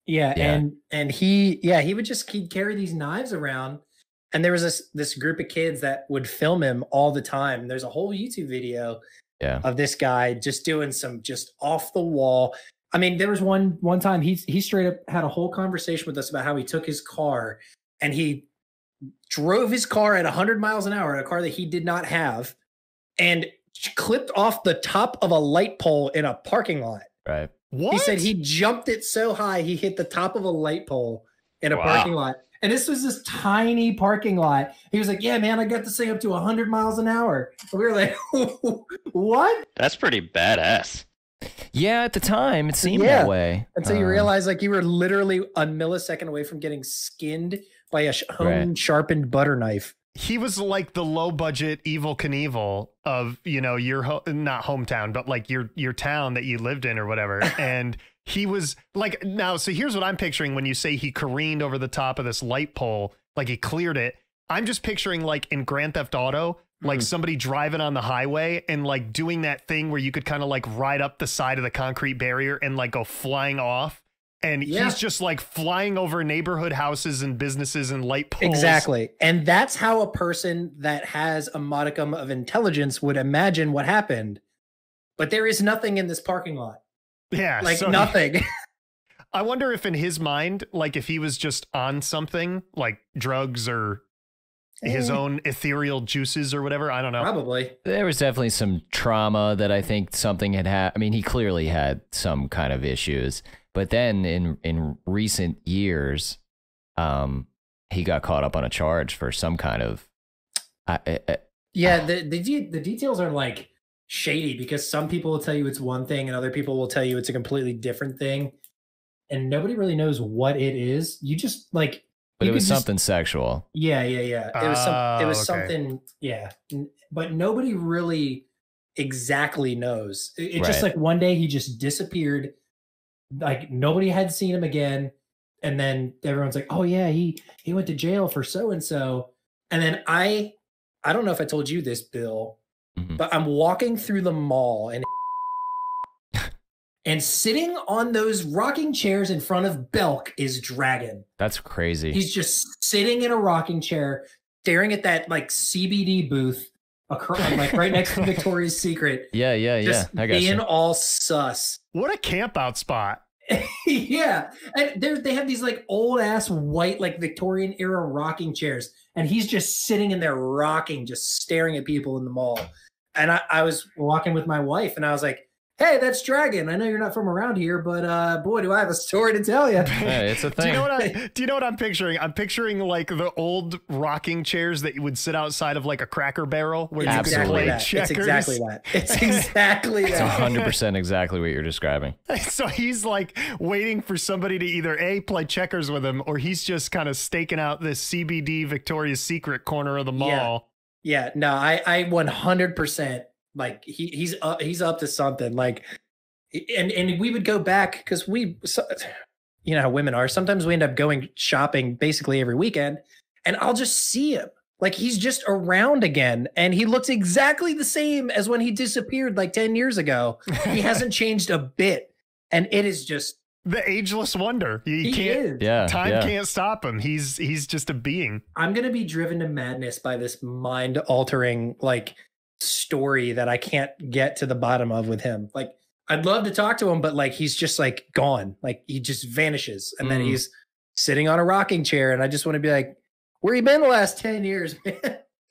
Yeah, Yeah. and and he yeah he would just he'd carry these knives around, and there was this this group of kids that would film him all the time. There's a whole YouTube video Yeah. of this guy just doing some just off the wall. I mean, there was one one time he he straight up had a whole conversation with us about how he took his car and he drove his car at 100 miles an hour, a car that he did not have, and clipped off the top of a light pole in a parking lot. Right. what He said he jumped it so high he hit the top of a light pole in a Wow. parking lot. And this was this tiny parking lot. He was like, "Yeah, man, I got this thing up to 100 miles an hour." And we were like, "What?" That's pretty badass. Yeah, at the time, it seemed Yeah. that way. Until you Um, realize, like, you were literally a millisecond away from getting skinned by a home Right. sharpened butter knife. he was like the low budget Evel Knievel of you know your ho- not hometown but like your your town that you lived in or whatever and he was like now so here's what i'm picturing when you say he careened over the top of this light pole like he cleared it i'm just picturing like in grand theft auto like Mhm. somebody driving on the highway and like doing that thing where you could kind of like ride up the side of the concrete barrier and like go flying off and Yeah. he's just like flying over neighborhood houses and businesses and light poles Exactly. And that's how a person that has a modicum of intelligence would imagine what happened. But there is nothing in this parking lot. yeah Like so nothing. I wonder if in his mind, like if he was just on something like drugs or his Eh. own ethereal juices or whatever. I don't know. Probably. There was definitely some trauma that I think something had had. I mean, he clearly had some kind of issues, But then in in recent years, um, he got caught up on a charge for some kind of. I, I, I- Yeah, the the the details are like shady because some people will tell you it's one thing and other people will tell you it's a completely different thing, and nobody really knows what it is. You just like, but you it was could just- something sexual. yeah, yeah, yeah. It was some. It was okay. something. Yeah, but nobody really exactly knows. It- It's just like one day he just disappeared. Like nobody had seen him again, and then everyone's like, "Oh yeah, he he went to jail for so and so." And then I, I don't know if I told you this, Bill, Mhm. but I'm walking through the mall and and sitting on those rocking chairs in front of Belk is Dragon. That's crazy. He's just sitting in a rocking chair, staring at that like CBD booth, across, like right next to Victoria's Secret, yeah, yeah, yeah. just I got being you. all sus. What a camp out spot. yeah, and they they have these like old ass white like Victorian era rocking chairs, and he's just sitting in there rocking, just staring at people in the mall. And I, I was walking with my wife, and I was like, "Hey, that's Dragon. I know you're not from around here, but uh, boy, do I have a story to tell you." Hey, it's a thing. Do you thing. know what I do you know what I'm picturing? I'm picturing like the old rocking chairs that you would sit outside of like a cracker barrel where It's you Absolutely. could play that. checkers. It's exactly that. It's exactly that. It's that. hundred percent exactly what you're describing. So he's like waiting for somebody to either A play checkers with him or he's just kind of staking out this CBD Victoria's Secret corner of the Yeah. mall. Yeah, no, I I 100% like he he's up, he's up to something like and and we would go back cuz we so, you know how women are sometimes we end up going shopping basically every weekend and I'll just see him like he's just around again and he looks exactly the same as when he disappeared like 10 years ago. He hasn't changed a bit and it is just the ageless wonder. You he can't is. Yeah, time yeah. can't stop him. He's he's just a being. I'm gonna be driven to madness by this mind altering like story that I can't get to the bottom of with him. Like I'd love to talk to him, but like he's just like gone. Like he just vanishes. And then Mm. he's sitting on a rocking chair. And I just want to be like, where you been the last 10 years, man?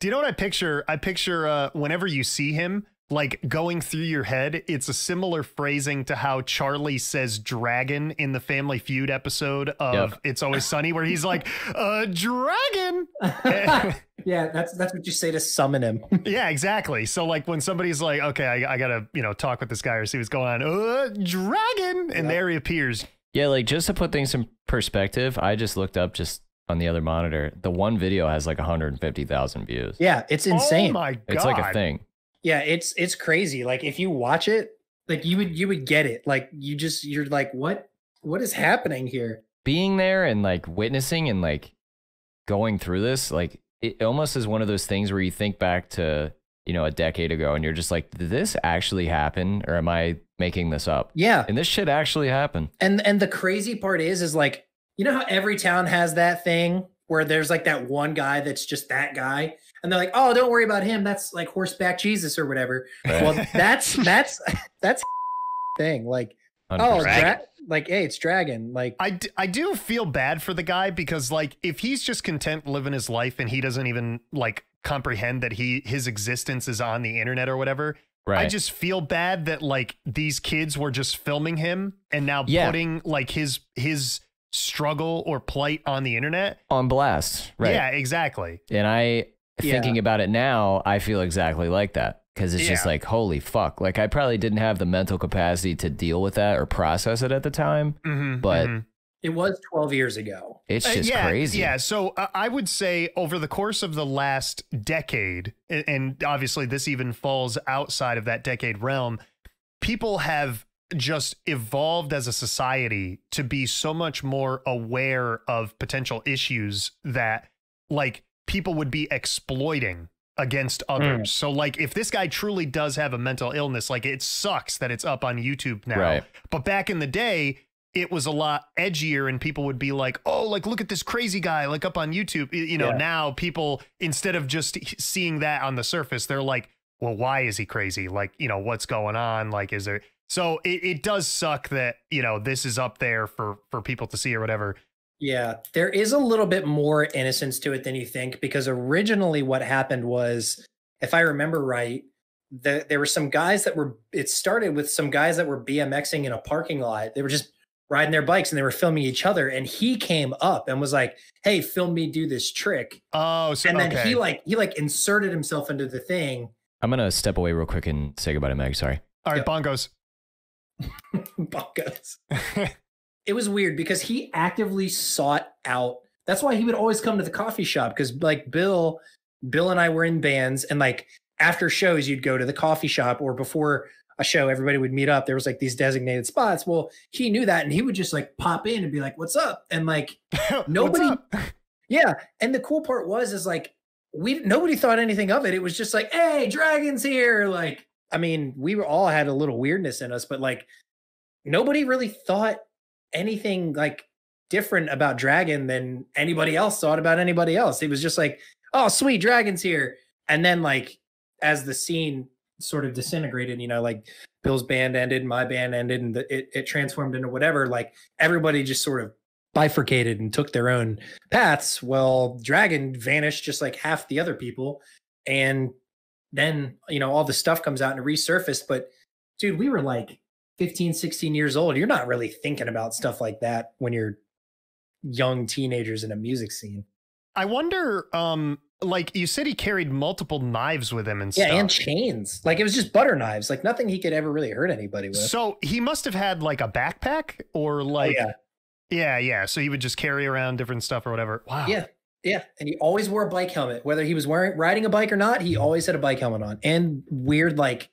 Do you know what I picture? I picture uh, whenever you see him, like going through your head, it's a similar phrasing to how Charlie says dragon in the Family Feud episode of Yep. It's Always Sunny, where he's like, a dragon. yeah, that's that's what you say to summon him. yeah, exactly. So, like, when somebody's like, okay, I, I gotta, you know, talk with this guy or see what's going on, uh, dragon. And Yeah. there he appears. Yeah, like just to put things in perspective, I just looked up just on the other monitor. The one video has like 150,000 views. yeah, it's insane. Oh my God. It's like a thing. yeah, it's it's crazy. Like if you watch it, like you would you would get it. Like you just you're like, what what is happening here? Being there and like witnessing and like going through this, like it almost is one of those things where you think back to, you know, a decade ago and you're just like, did this actually happen or am I making this up? Yeah. And this shit actually happened. And and the crazy part is is like you know how every town has that thing where there's like that one guy that's just that guy and they're like oh don't worry about him that's like horseback Jesus or whatever. Well that's that's that's thing like oh dra- like hey it's dragon like I, d- I do feel bad for the guy because like if he's just content living his life and he doesn't even like comprehend that he his existence is on the internet or whatever right. I just feel bad that like these kids were just filming him and now Yeah. putting like his his struggle or plight on the internet. on blast. Right. Yeah, exactly. And I, Yeah. thinking about it now, I feel exactly like that because it's just like, holy fuck. Like, I probably didn't have the mental capacity to deal with that or process it at the time. Mhm, But- mhm. it was 12 years ago. It's Uh, just yeah, crazy. Yeah. So uh, I would say over the course of the last decade, a- and obviously this even falls outside of that decade realm, people have just evolved as a society to be so much more aware of potential issues that like people would be exploiting against hmm. others. So like if this guy truly does have a mental illness, like it sucks that it's up on YouTube now. Right. But back in the day, it was a lot edgier and people would be like, "Oh, like look at this crazy guy like up on YouTube." You know, Yeah. now people instead of just seeing that on the surface, they're like, "Well, why is he crazy? Like, you know, what's going on? Like is there So it, it does suck that, you know, this is up there for for people to see or whatever. Yeah, there is a little bit more innocence to it than you think because originally what happened was, if I remember right, the, there were some guys that were. It started with some guys that were BMXing in a parking lot. They were just riding their bikes and they were filming each other. And he came up and was like, Hey, film me do this trick. Oh, so And then okay. he like he like inserted himself into the thing. I'm gonna step away real quick and say goodbye to Meg. Sorry. All right, Yeah. bongos. Bongos. it was weird because he actively sought out that's why he would always come to the coffee shop because like bill bill and i were in bands and like after shows you'd go to the coffee shop or before a show everybody would meet up. There was like these designated spots. Well he knew that and he would just like pop in and be like what's up? And like Nobody- yeah and the cool part was is like we nobody thought anything of it. It was just like hey dragons here! Like i mean we were all had a little weirdness in us but like nobody really thought anything like different about dragon than anybody else thought about anybody else. It was just like oh sweet dragons here. And then like as the scene sort of disintegrated you know like bill's band ended my band ended and the, it, it transformed into whatever like everybody just sort of bifurcated and took their own paths well dragon vanished just like half the other people. And then you know all the stuff comes out and resurfaced but dude we were like 15 16 years old you're not really thinking about stuff like that when you're young teenagers in a music scene I wonder, um, like you said, he carried multiple knives with him and yeah stuff. and chains like it was just butter knives like nothing he could ever really hurt anybody with so he must have had like a backpack or Oh, like, yeah yeah, yeah. So he would just carry around different stuff or whatever. Wow. Yeah. Yeah, and he always wore a bike helmet, whether he was wearing riding a bike or not. He always had a bike helmet on, and weird like,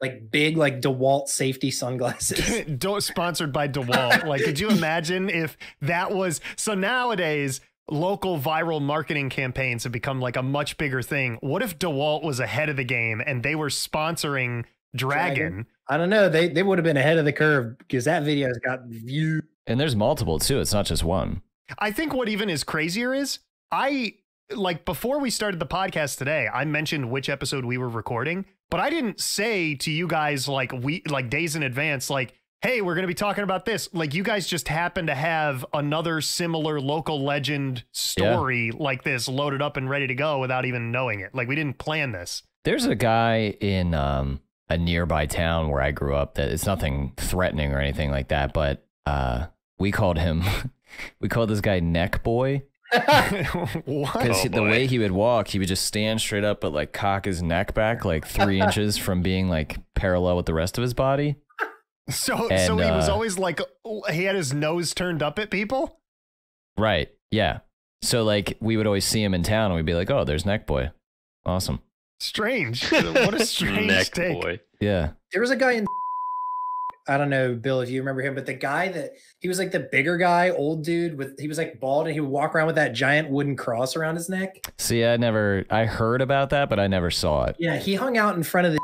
like big like Dewalt safety sunglasses. Don't sponsored by DeWalt. like, could you imagine if that was so nowadays? Local viral marketing campaigns have become like a much bigger thing. What if DeWalt was ahead of the game and they were sponsoring Dragon? Dragon. I don't know. They they would have been ahead of the curve because that video's got views. And there's multiple too. It's not just one. I think what even is crazier is I like before we started the podcast today, I mentioned which episode we were recording, but I didn't say to you guys like we like days in advance, like, hey, we're gonna be talking about this. Like you guys just happen to have another similar local legend story like this loaded up and ready to go without even knowing it. Like we didn't plan this. There's a guy in um, a nearby town where I grew up that it's nothing threatening or anything like that, but uh, we called him, we called this guy Neck Boy? because Oh, the way he would walk, he would just stand straight up but like cock his neck back like three inches from being like parallel with the rest of his body. So so And, he was uh, always like he had his nose turned up at people? Right. Yeah. So like we would always see him in town and we'd be like, oh, there's Neck Boy. Awesome. Strange. what a strange Neck take. boy. Yeah. There was a guy in. I don't know, Bill, if you remember him, but the guy that he was like the bigger guy, old dude with he was like bald and he would walk around with that giant wooden cross around his neck. See, I never, I heard about that, but I never saw it. Yeah, he hung out in front of the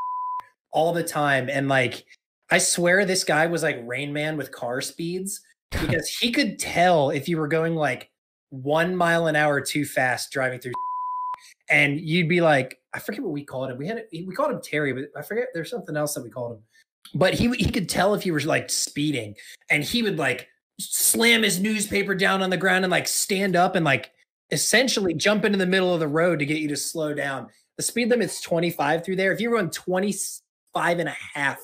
all the time. And like, I swear this guy was like Rain Man with car speeds because he could tell if you were going like one mile an hour too fast driving through. And you'd be like, I forget what we called him. We had we called him Terry, but I forget there's something else that we called him. But he he could tell if you were like speeding, and he would like slam his newspaper down on the ground and like stand up and like essentially jump into the middle of the road to get you to slow down. The speed limit's 25 through there. If you run 25 and a half,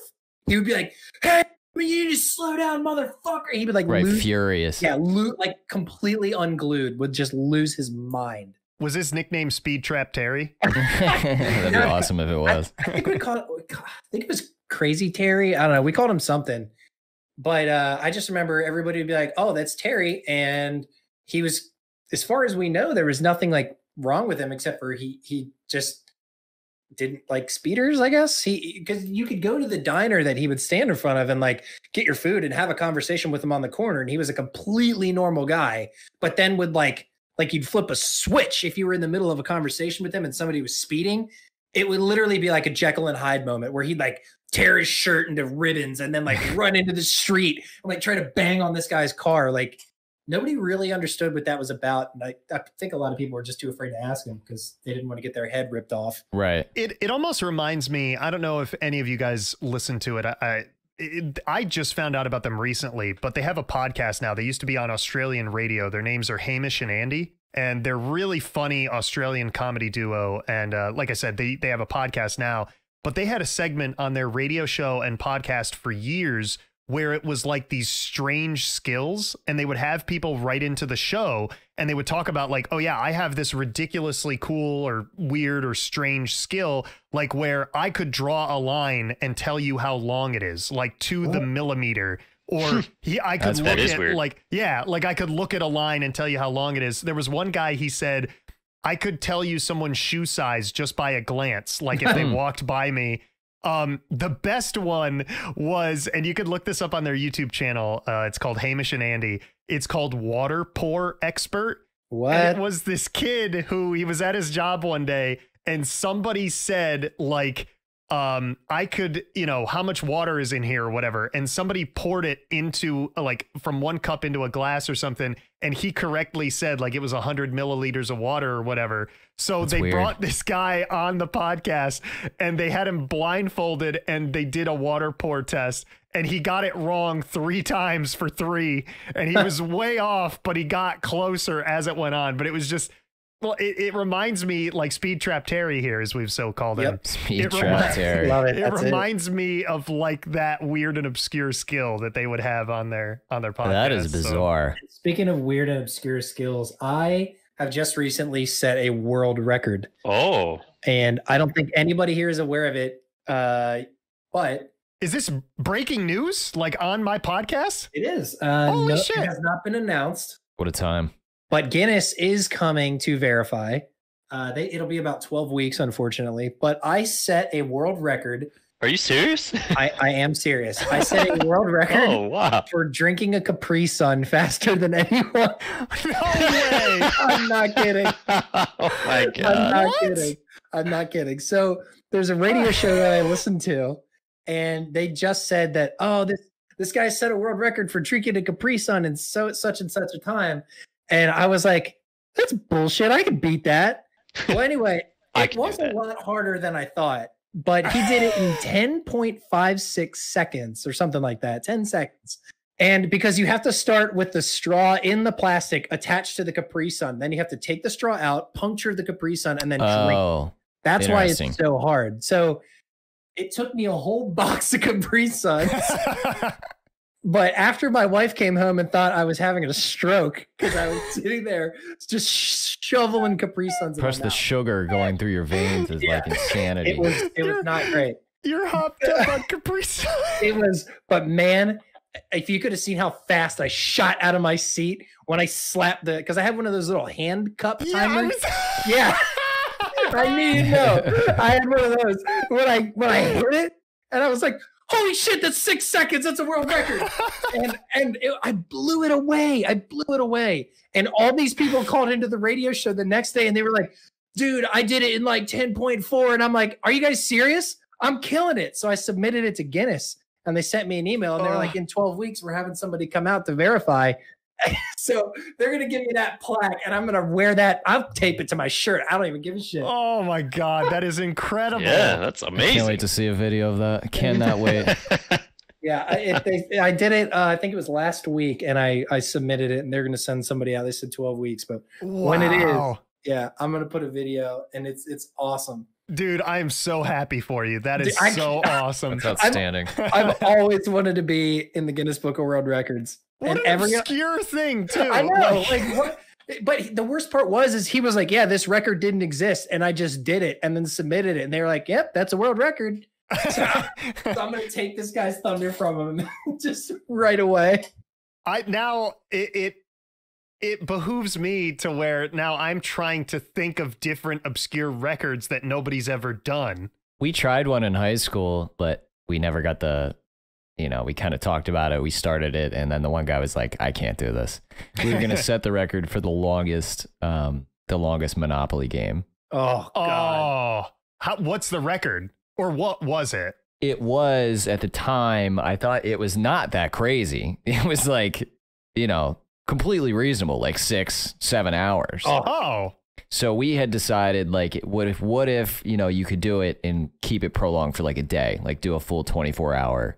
he would be like, Hey, you need to slow down, motherfucker. He would be like Right. lose, Furious. yeah, lo- like completely unglued, would just lose his mind. Was his nickname Speed Trap Terry? That'd be awesome if it was. I think we called it, I think it was Crazy Terry. I don't know. We called him something. But uh, I just remember everybody would be like, oh, that's Terry. And he was, as far as we know, there was nothing like wrong with him except for he he just didn't like speeders, I guess. He because you could go to the diner that he would stand in front of and like get your food and have a conversation with him on the corner. And he was a completely normal guy, but then would like like you'd flip a switch if you were in the middle of a conversation with him and somebody was speeding it would literally be like a Jekyll and Hyde moment where he'd like tear his shirt into ribbons and then like run into the street and like try to bang on this guy's car. Like nobody really understood what that was about. And I, I think a lot of people were just too afraid to ask him because they didn't want to get their head ripped off. Right. It it almost reminds me. I don't know if any of you guys listen to it. I I, it, I just found out about them recently, but they have a podcast now. They used to be on Australian radio. Their names are Hamish and Andy, and they're really funny Australian comedy duo. And uh, like I said, they they have a podcast now. But they had a segment on their radio show and podcast for years where it was like these strange skills and they would have people write into the show and they would talk about like oh yeah i have this ridiculously cool or weird or strange skill like where i could draw a line and tell you how long it is like to the millimeter or he i could look at weird. like yeah like i could look at a line and tell you how long it is there was one guy he said i could tell you someone's shoe size just by a glance like if they Hmm. walked by me um, the best one was, and you could look this up on their YouTube channel. Uh, it's called Hamish and Andy. It's called Water Pour Expert. And What? it was this kid who he was at his job one day, and somebody said, like, um, I could, you know, how much water is in here or whatever. And somebody poured it into like from one cup into a glass or something. And he correctly said like it was 100 milliliters of water or whatever. So That's they weird. brought this guy on the podcast and they had him blindfolded and they did a water pour test. And he got it wrong three times for three. And he was way off, but he got closer as it went on. But it was just, well, it, it reminds me like Speed Trap Terry here, as we've so called him. Yep. Speed It trap reminds- Terry. Love it. It That's it. reminds me of like that weird and obscure skill that they would have on their on their podcast. That is So- bizarre. Speaking of weird and obscure skills, I have just recently set a world record, Oh, and I don't think anybody here is aware of it. Uh, but is this breaking news? Like on my podcast? it is. Uh, Holy no, shit. It has not been announced, What a time. But Guinness is coming to verify. Uh, they, it'll be about 12 weeks, unfortunately. But I set a world record. are you serious? I, I am serious. I set a world record oh, wow. for drinking a Capri Sun faster than anyone. no way. I'm not kidding. oh my god. I'm not What? kidding. I'm not kidding. So there's a radio show that I listened to, and they just said that oh this this guy set a world record for drinking a Capri Sun in so such and such a time, and I was like, that's bullshit. I can beat that. Well, anyway, it was a lot harder than I thought, but he did it in 10.56 seconds or something like that, 10 seconds. And because you have to start with the straw in the plastic attached to the Capri Sun, then you have to take the straw out, puncture the Capri Sun, and then drink. Oh, That's why it's so hard. So it took me a whole box of Capri Suns. But after my wife came home and thought I was having a stroke because I was sitting there just shoveling Capri Suns. plus the sugar going through your veins is like insanity. it was it was not great. You're hopped up on Capri Sun. It was, but man, if you could have seen how fast I shot out of my seat when I slapped the because I have one of those little hand cup Yeah, I timers. was- Yeah. I need to know. I had one of those when I when I hit it, and I was like, "Holy shit, that's six seconds! That's a world record!" and and it, I blew it away. I blew it away. And all these people called into the radio show the next day, and they were like, "Dude, I did it in like ten point four. And I'm like, "Are you guys serious? I'm killing it!" So I submitted it to Guinness, and they sent me an email, and they're like, "In 12 weeks, we're having somebody come out to verify." so they're gonna give me that plaque, and I'm gonna wear that. I'll tape it to my shirt. I don't even give a shit. oh my god, that is incredible. Yeah, that's I amazing. can't wait to see a video of that. Cannot wait. Yeah, I, if they, I did it. Uh, I think it was last week, and I I submitted it, and they're gonna send somebody out. They said 12 weeks, but When it is- yeah, I'm gonna put a video, and it's it's awesome. Dude, I am so happy for you. That is Dude, I- so awesome. That's outstanding. I've always wanted to be in the Guinness Book of World Records, what and an every obscure thing, too. I know, Like- like what. But the worst part was, is he was like, "Yeah, this record didn't exist," and I just did it, and then submitted it, and they were like, "Yep, that's a world record." So I'm gonna take this guy's thunder from him just right away. I now it, it it behooves me to where now I'm trying to think of different obscure records that nobody's ever done. We tried one in high school, but we never got the, you know, we kind of talked about it. We started it, and then the one guy was like, "I can't do this." We were gonna set the record for the longest, um, the longest Monopoly game. Oh God! Oh, how, what's the record, or what was it? It was at the time. I thought it was not that crazy. It was like, you know, completely reasonable, like six, seven hours. Oh. Oh, So we had decided like what if what if, you know, you could do it and keep it prolonged for like a day, like do a full 24 hour,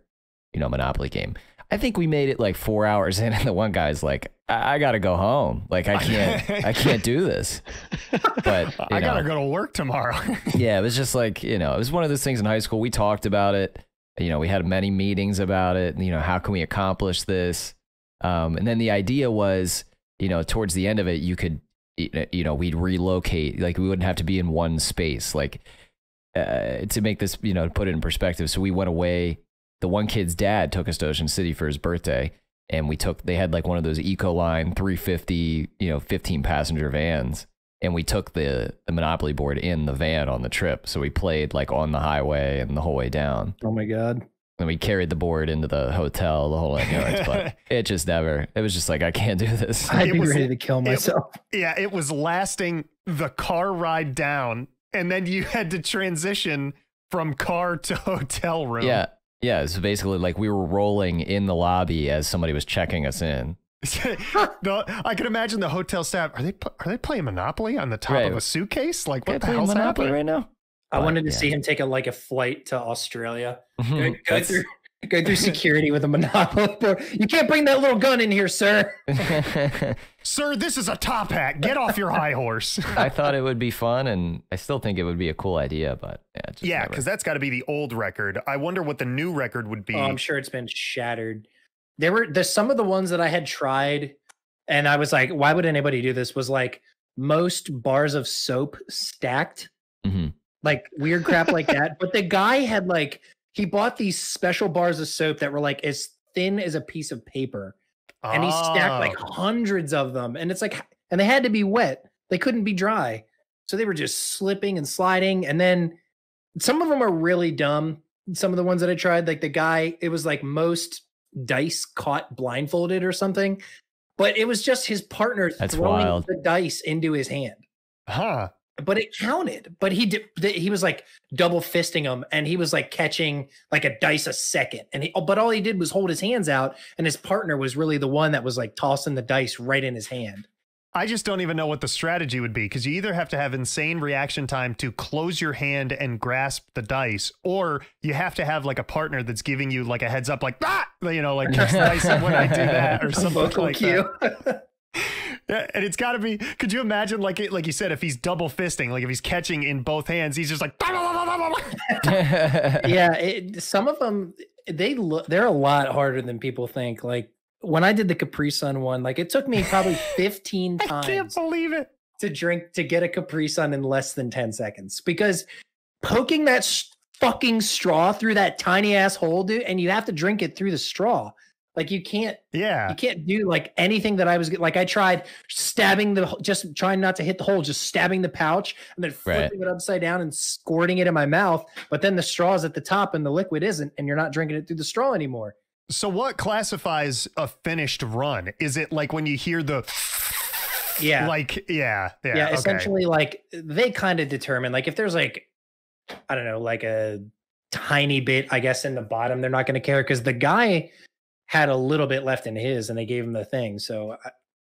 you know, Monopoly game. I think we made it like 4 hours in and the one guy's like I, I got to go home. Like I can't I can't do this. But I gotta go to work tomorrow. yeah, it was just like, you know, it was one of those things in high school we talked about it you know, we had many meetings about it. You know, how can we accomplish this? Um, and then the idea was, you know, towards the end of it, you could, you know, we'd relocate. Like we wouldn't have to be in one space. Like uh, to make this, you know, to put it in perspective. So we went away. The one kid's dad took us to Ocean City for his birthday, and we took. They had like one of those Econoline 350, you know, 15 passenger vans, and we took the the Monopoly board in the van on the trip. So we played like on the highway and the whole way down. Oh my god. And we carried the board into the hotel, the whole nine yards. But it just never. It was just like I can't do this. I'd be was- ready to kill myself. Yeah, it was lasting the car ride down, and then you had to transition from car to hotel room. Yeah, yeah. So basically, like we were rolling in the lobby as somebody was checking us in. the, I can imagine the hotel staff. Are they are they playing Monopoly on the top Right. of a suitcase? Like Can I what the play hell's Monopoly happening? right now? I But, wanted to yeah. see him take a like a flight to Australia. Go, go through go through security with a monopoly board. You can't bring that little gun in here, sir. Sir, this is a top hat. Get off your high horse. I thought it would be fun, and I still think it would be a cool idea. But yeah, just yeah, because that's got to be the old record. I wonder what the new record would be. Oh, I'm sure it's been shattered. There were there's some of the ones that I had tried, and I was like, why would anybody do this? Was like most bars of soap stacked, Mhm. like weird crap like that. But the guy had like he bought these special bars of soap that were like as thin as a piece of paper, and he stacked like Oh. hundreds of them, and it's like, and they had to be wet. They couldn't be dry, so they were just slipping and sliding, and then some of them are really dumb. Some of the ones that I tried, like the guy, it was like most dice caught blindfolded or something, but it was just his partner That's throwing wild. the dice into his hand. Huh. But it counted. But he did. He was like double fisting him, and he was like catching like a dice a second. And he, but all he did was hold his hands out, and his partner was really the one that was like tossing the dice right in his hand. I just don't even know what the strategy would be because you either have to have insane reaction time to close your hand and grasp the dice, or you have to have like a partner that's giving you like a heads up, like ah, you know, like catch the dice when I do that or something like cue. that. Yeah, and it's got to be. Could you imagine, like it, like you said, if he's double fisting, like if he's catching in both hands, he's just like. yeah, it, some of them they look they're a lot harder than people think. Like when I did the Capri Sun one, like it took me probably 15 I can't times believe it. to drink to get a Capri Sun in less than 10 seconds because poking that fucking straw through that tiny ass hole, dude, and you have to drink it through the straw. Like you can't Yeah. you can't do like anything that I was like I tried stabbing the just trying not to hit the hole, just stabbing the pouch and then Right. flipping it upside down and squirting it in my mouth. But then the straw's at the top and the liquid isn't, and you're not drinking it through the straw anymore. So what classifies a finished run? Is it like when you hear the Yeah. like yeah, yeah, yeah, okay. essentially like they kind of determine like if there's like I don't know, like a tiny bit, I guess, in the bottom, they're not going to care because the guy had a little bit left in his and they gave him the thing. So I,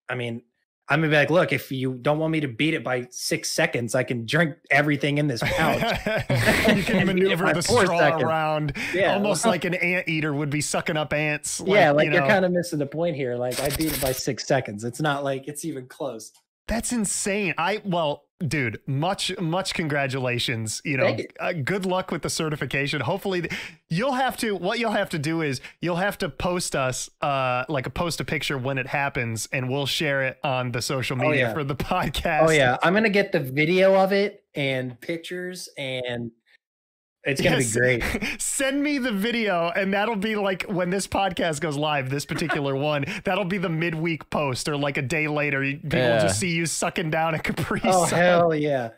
I mean, I'm gonna be like, look, if you don't want me to beat it by six seconds, I can drink everything in this pouch. you can maneuver the straw seconds. around Yeah, almost well- like an anteater would be sucking up ants. yeah, like you you're kind of missing the point here. Like I beat it by six seconds. It's not like it's even close. That's insane. I well, dude, much much congratulations. You know, you. uh, good luck with the certification. Hopefully, you'll have to. What you'll have to do is you'll have to post us, uh, like a post a picture when it happens, and we'll share it on the social Oh, media yeah. for the podcast. Oh yeah, I'm gonna get the video of it and pictures, and it's gonna Yes. be great. Send me the video, and that'll be like when this podcast goes live. This particular one, that'll be the midweek post, or like a day later, people will Yeah. just see you sucking down a Capri Oh Sun. hell yeah.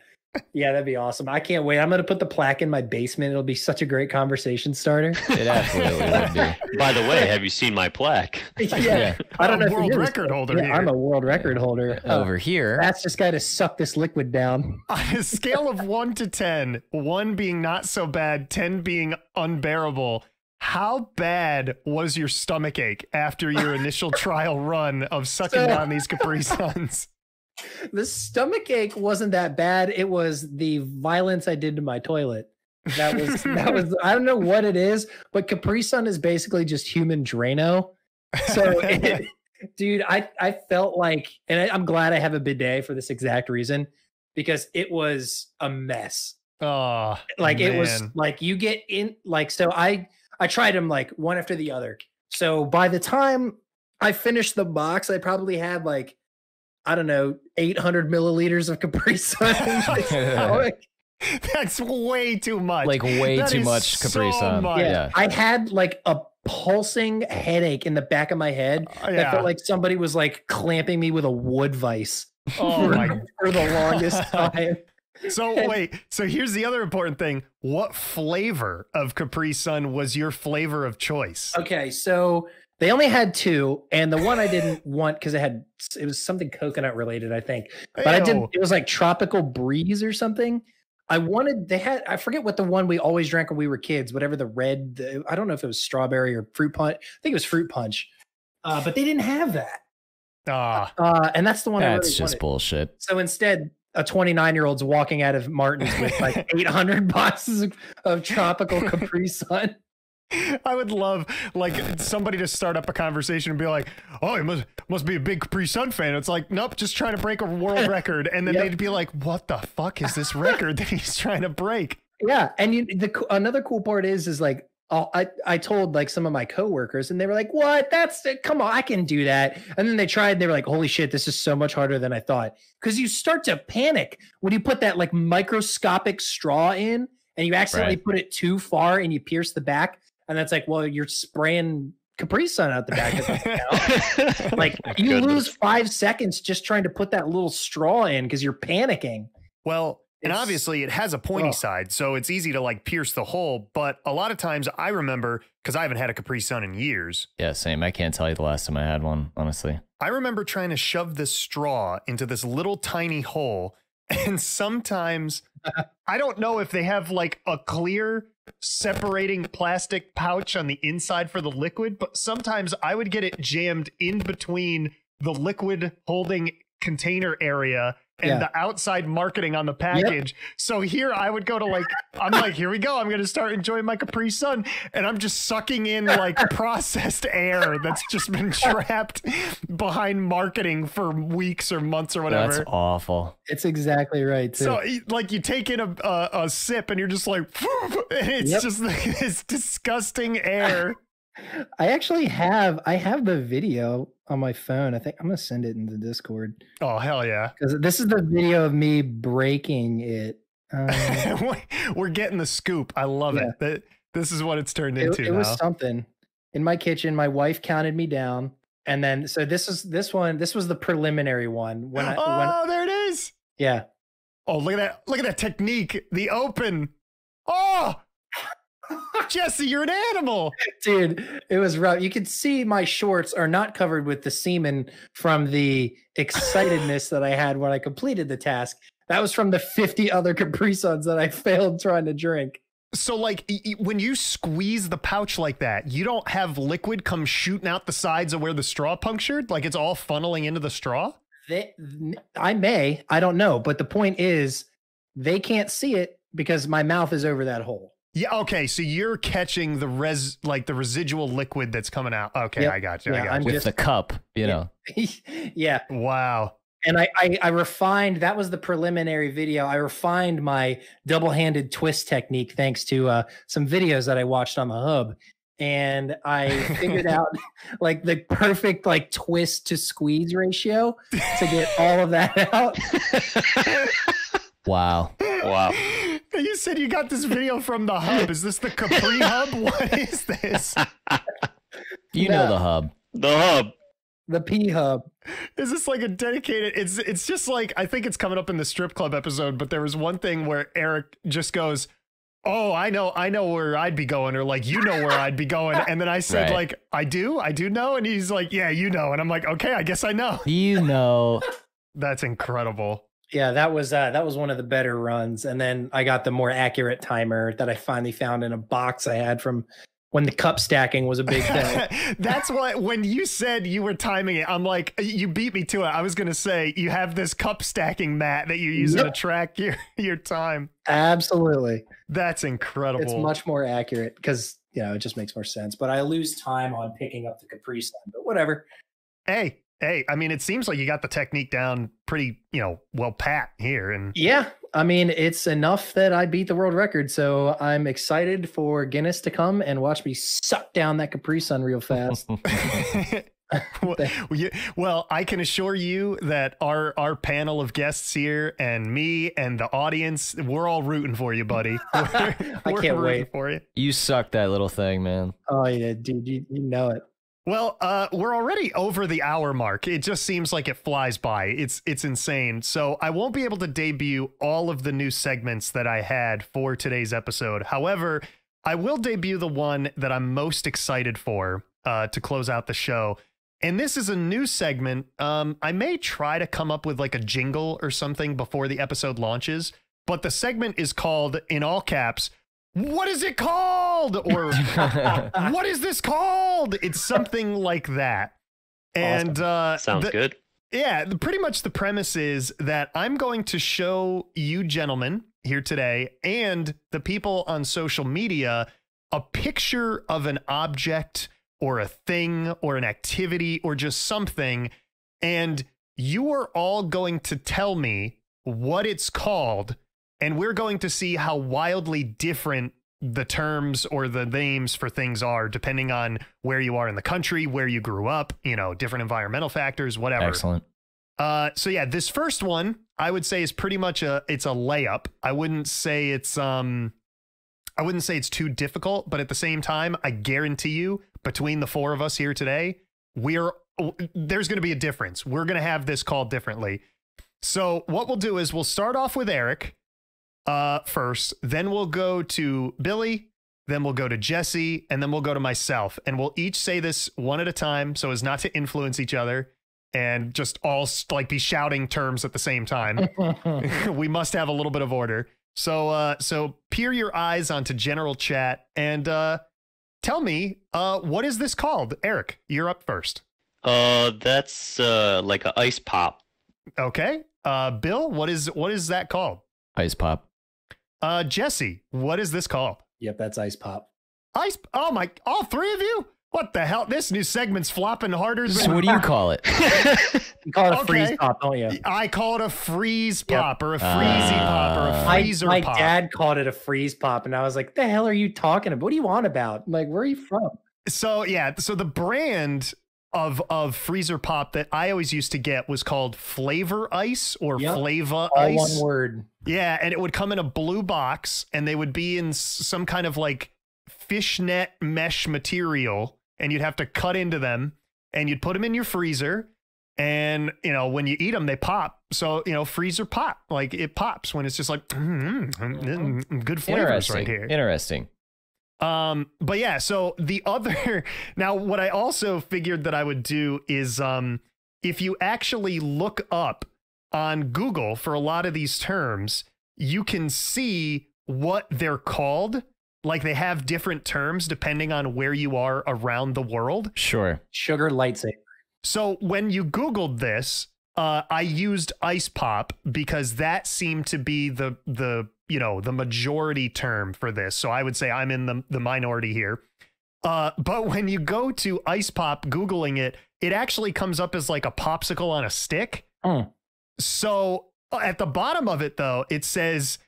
Yeah, that'd be awesome. I can't wait. I'm gonna put the plaque in my basement. It'll be such a great conversation starter. It absolutely would be. By the way, have you seen my plaque? yeah. I don't I'm know a if world record holder yeah, here. I'm a world record holder. Uh, Over here, That's just got to suck this liquid down. On a scale of one to 10, one being not so bad, 10 being unbearable, how bad was your stomach ache after your initial trial run of sucking So- down these Capri Suns? The stomach ache wasn't that bad. It was the violence I did to my toilet. That was that was I don't know what it is, but Capri Sun is basically just human Drano. So it, dude, I I felt like and I, I'm glad I have a bidet for this exact reason because it was a mess. oh, Like it was like you get in like so I I tried them like one after the other. So by the time I finished the box, I probably had like I don't know, 800 milliliters of Capri Sun. in my stomach. That's way too much. like way That too much Capri so Sun. much. yeah. Yeah. I had like a pulsing headache in the back of my head. Uh, I felt like somebody was like clamping me with a wood vice oh for, my. for the longest time. So wait. So here's the other important thing. What flavor of Capri Sun was your flavor of choice? Okay, so they only had two, and the one I didn't want because it had it was something coconut related, I think. But I didn't. It was like tropical breeze or something. I wanted. They had. I forget what the one we always drank when we were kids. Whatever the red. The, I don't know if it was strawberry or fruit punch. I think it was fruit punch. Uh, but they didn't have that. Ah, Uh, and that's the one I That's really just wanted. bullshit. So instead, a 29 year old's walking out of Martin's with like 800 boxes of, of tropical Capri Sun. I would love like somebody to start up a conversation and be like, "Oh, he must must be a big Capri Sun fan." It's like, nope, just trying to break a world record, and then Yep. they'd be like, "What the fuck is this record that he's trying to break?" Yeah, and you, the another cool part is is like I I told like some of my coworkers and they were like, "What? That's it. come on, I can do that." And then they tried. And they were like, "Holy shit, this is so much harder than I thought." Because you start to panic when you put that like microscopic straw in and you accidentally Right. put it too far and you pierce the back, and that's like, well, you're spraying Capri Sun out the back. of it now. like My you goodness. lose five seconds just trying to put that little straw in because you're panicking. Well, and It's- obviously it has a pointy Ugh. side, so it's easy to like pierce the hole. But a lot of times I remember because I haven't had a Capri Sun in years. Yeah, same. I can't tell you the last time I had one, honestly. I remember trying to shove this straw into this little tiny hole. And sometimes I don't know if they have like a clear separating plastic pouch on the inside for the liquid, but sometimes I would get it jammed in between the liquid holding container area and Yeah. the outside marketing on the package. So here I would go to like, I'm like, here we go. I'm going to start enjoying my Capri Sun. And I'm just sucking in like processed air that's just been trapped behind marketing for weeks or months or whatever. That's awful. It's exactly right. Too. So like you take in a, a a sip and you're just like, and it's Yep. just like this disgusting air. I actually have I have the video on my phone. I think I'm gonna send it in the Discord Oh hell yeah! because this is the video of me breaking it. Um, We- We're getting the scoop. I love Yeah. it. That this is what it's turned it, into it now. was something in my kitchen. My wife counted me down, and then so this is this one. This was the preliminary one. When I when oh, there it is. yeah, Oh, look at that! Look at that technique. The open. Oh, Jesse, you're an animal. dude, it was rough. You can see my shorts are not covered with the semen from the excitedness that I had when I completed the task. That was from the 50 other Capri Suns that I failed trying to drink. So, like, when you squeeze the pouch like that, you don't have liquid come shooting out the sides of where the straw punctured. Like it's all funneling into the straw. They, I may, I don't know, but the point is, they can't see it because my mouth is over that hole. Yeah. Okay. So you're catching the res, like the residual liquid that's coming out. Okay, Yep. I got you. I Yeah, got I'm you. With just- the cup, you Yeah. know. yeah, Wow. and I, I I refined. That was the preliminary video. I refined my double-handed twist technique thanks to uh, some videos that I watched on the hub, and I figured out like the perfect like twist to squeeze ratio to get all of that out. Wow. Wow. You said you got this video from the hub. Is this the Capri hub? What is this? You know No. the hub. The hub. The P hub. Is this like a dedicated? It's it's just like I think it's coming up in the strip club episode. But there was one thing where Erick just goes, "Oh, I know, I know where I'd be going," or like, "You know where I'd be going," and then I said Right. like, "I do, I do know," and he's like, "Yeah, you know," and I'm like, "Okay, I guess I know." You know. That's incredible. Yeah, that was uh, that was one of the better runs, and then I got the more accurate timer that I finally found in a box I had from when the cup stacking was a big thing. That's what when you said you were timing it, I'm like, you beat me to it. I was gonna say you have this cup stacking mat that you use to track your your time. Absolutely, That's incredible. it's much more accurate because you know it just makes more sense. But I lose time on picking up the Capri Sun. But whatever. hey, hey, I mean, it seems like you got the technique down pretty, you know, well pat here. And Yeah, I mean, it's enough that I beat the world record. So I'm excited for Guinness to come and watch me suck down that Capri Sun real fast. well, I can assure you that our our panel of guests here and me and the audience, we're all rooting for you, buddy. We're, I we're can't rooting wait. for you. you suck that little thing, man. oh, yeah, dude, you, you know it. Well, uh, we're already over the hour mark. It just seems like it flies by. It's it's insane. So I won't be able to debut all of the new segments that I had for today's episode. However, I will debut the one that I'm most excited for uh, to close out the show. And this is a new segment. Um, I may try to come up with like a jingle or something before the episode launches, but the segment is called, in all caps, What is it called? Or what is this called? It's something like that. And uh, Sounds the- good. yeah, the, pretty much the premise is that I'm going to show you gentlemen here today and the people on social media a picture of an object or a thing or an activity or just something. And you are all going to tell me what it's called. And we're going to see how wildly different the terms or the names for things are depending on where you are in the country, where you grew up, you know, different environmental factors, whatever. Excellent. Uh, so yeah, this first one I would say is pretty much a it's a layup. I wouldn't say it's um I wouldn't say it's too difficult, but at the same time, I guarantee you between the four of us here today, we're there's going to be a difference. We're going to have this called differently. So what we'll do is we'll start off with Erick uh first, then we'll go to Billy, then we'll go to Jesse, and then we'll go to myself, and we'll each say this one at a time so as not to influence each other and just all like be shouting terms at the same time. we must have a little bit of order. So uh so peer your eyes onto general chat and uh tell me uh what is this called? Erick, you're up first. Uh, that's uh like a ice pop. Okay. Uh Bill, what is what is that called? Ice pop. Uh Jesse, what is this called? yep, that's Ice Pop. Ice Oh my all three of you? What the hell? This new segment's flopping harder So than what do you call it? You call it a Okay. freeze pop, don't you? I call it a freeze Yep. pop or a freezy pop or a Uh, My, my pop. dad called it a freeze pop, and I was like, "The hell are you talking about? What do you want about? Like, where are you from?" So yeah, so the brand of of freezer pop that I always used to get was called Flavor Ice or Yep. Flava All Ice. one word. Yeah, and it would come in a blue box and they would be in some kind of like fishnet mesh material and you'd have to cut into them and you'd put them in your freezer and you know when you eat them they pop. So, you know, freezer pop. Like it pops when it's just like mm, mm, mm, good flavors right here. Interesting. Um, but yeah, so the other now what I also figured that I would do is um if you actually look up on Google for a lot of these terms, you can see what they're called. Like they have different terms depending on where you are around the world. Sure. Sugar lightsaber. So when you Googled this, uh, I used ice pop because that seemed to be the the you know the majority term for this. So I would say I'm in the the minority here. Uh, but when you go to ice pop, googling it, it actually comes up as like a popsicle on a stick. Mm. So uh, at the bottom of it, though, it says.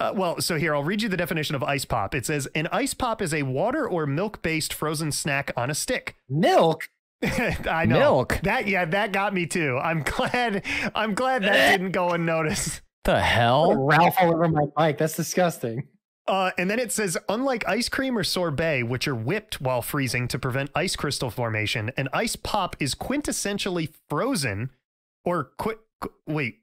Uh, well, so here I'll read you the definition of ice pop. It says an ice pop is a water or milk based frozen snack on a stick. Milk. I know Milk? that. Yeah, that got me too. I'm glad. I'm glad that didn't go unnoticed. The hell? Ralph all over my bike. That's disgusting. Uh, and then it says, unlike ice cream or sorbet, which are whipped while freezing to prevent ice crystal formation, an ice pop is quintessentially frozen, or qu- qu- wait,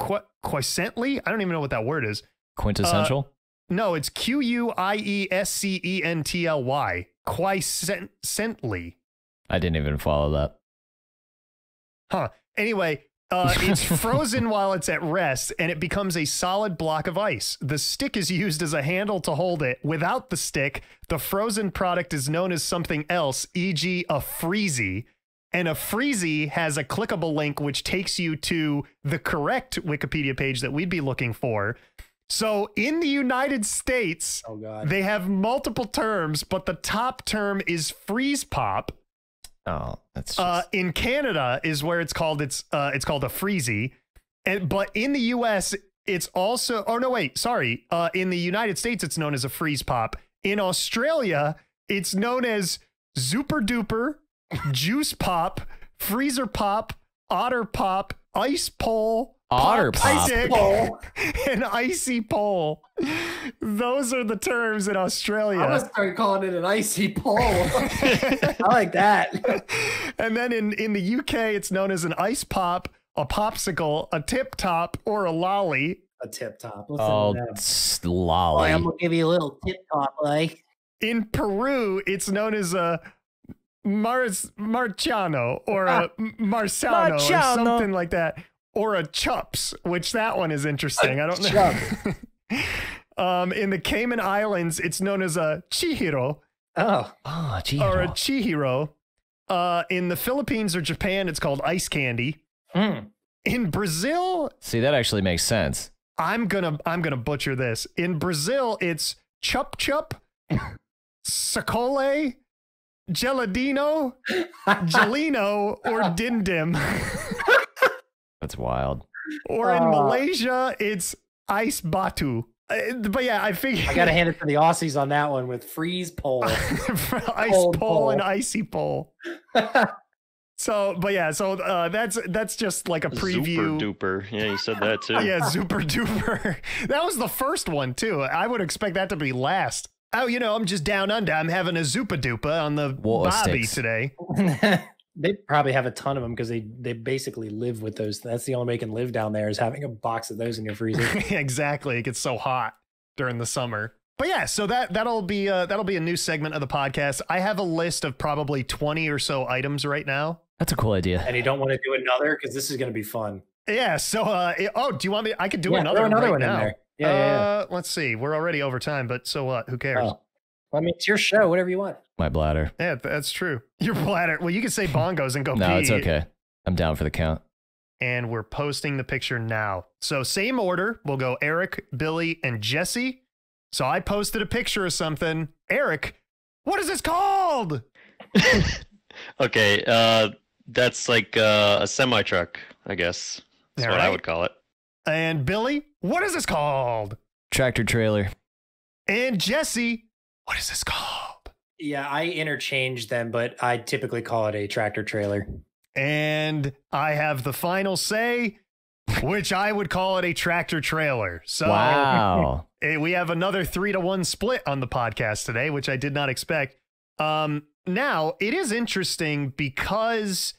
qu- quiescently? I don't even know what that word is. Quintessential? No, it's Q U I E S C E N T L Y. Quiescently. I didn't even follow that. Huh. Anyway, uh, it's frozen while it's at rest and it becomes a solid block of ice. The stick is used as a handle to hold it. Without the stick, the frozen product is known as something else, e.g., a freezy. And a freezy has a clickable link which takes you to the correct Wikipedia page that we'd be looking for. So in the United States, Oh god. they have multiple terms, but the top term is freeze pop. Oh, that's just, Uh, in Canada is where it's called it's uh, it's called a freezy, and but in the U.S. it's also oh no wait sorry uh, in the United States it's known as a freeze pop. In Australia it's known as Super Duper, Juice Pop, Freezer Pop, Otter Pop, Ice Pole. Otter Pop. Stick, Pole. and icy pole. Those are the terms in Australia. I'm gonna start calling it an icy pole. I like that. and then in, in the UK, it's known as an ice pop, a popsicle, a tip top, or a lolly. A tip top. Listen oh, to them. s- Boy, lolly. I'm gonna give you a little tip top, like. In Peru, it's known as a Mars Marciano or a ah, Marsano or something like that, or a Chups, which that one is interesting. I don't know. um, in the Cayman Islands, it's known as a Chihiro Oh, Oh, gee. or a Chihiro. Uh, in the Philippines or Japan, it's called ice candy. mm. In Brazil, See, that actually makes sense. I'm gonna I'm gonna butcher this. In Brazil, it's chup chup, sacole, geladino, gelino, or din dim. That's wild. or in Uh. Malaysia, it's ice batu. Uh, but yeah, I figure I gotta hand it to the Aussies on that one with freeze pole. ice Cold pole and icy pole. So, but yeah, so uh, that's that's just like a preview. Super duper. Yeah, you said that too. yeah, super duper. That was the first one too. I would expect that to be last. Oh, you know, I'm just down under. I'm having a zupa dupa on the Water Bobby sticks. today. They probably have a ton of them because they they basically live with those. That's the only way you can live down there is having a box of those in your freezer. exactly. It gets so hot during the summer. But yeah, so that that'll be uh, that'll be a new segment of the podcast. I have a list of probably 20 or so items right now. That's a cool idea. and you don't want to do another because this is going to be fun. Yeah, so uh it- oh, do you want me I could do yeah, another, throw another right one now. in there. Yeah, yeah, yeah. Uh, let's see. We're already over time, but so what? Who cares? Oh. I mean, it's your show. Whatever you want. My bladder. Yeah, that's true. Your bladder. Well, you can say bongos and go No, pee. it's okay. I'm down for the count. and we're posting the picture now. So same order. We'll go Erick, Billy, and Jesse. So I posted a picture of something. Erick, what is this called? Okay, uh, that's like uh, a semi truck, I guess. That's All what I would call it. And Billy, what is this called? Tractor trailer. And Jesse, what is this called? Yeah, I interchange them, but I typically call it a tractor trailer. And I have the final say, which I would call it a tractor trailer. So Wow. eh, we have another three to one split on the podcast today, which I did not expect. Um, now it is interesting because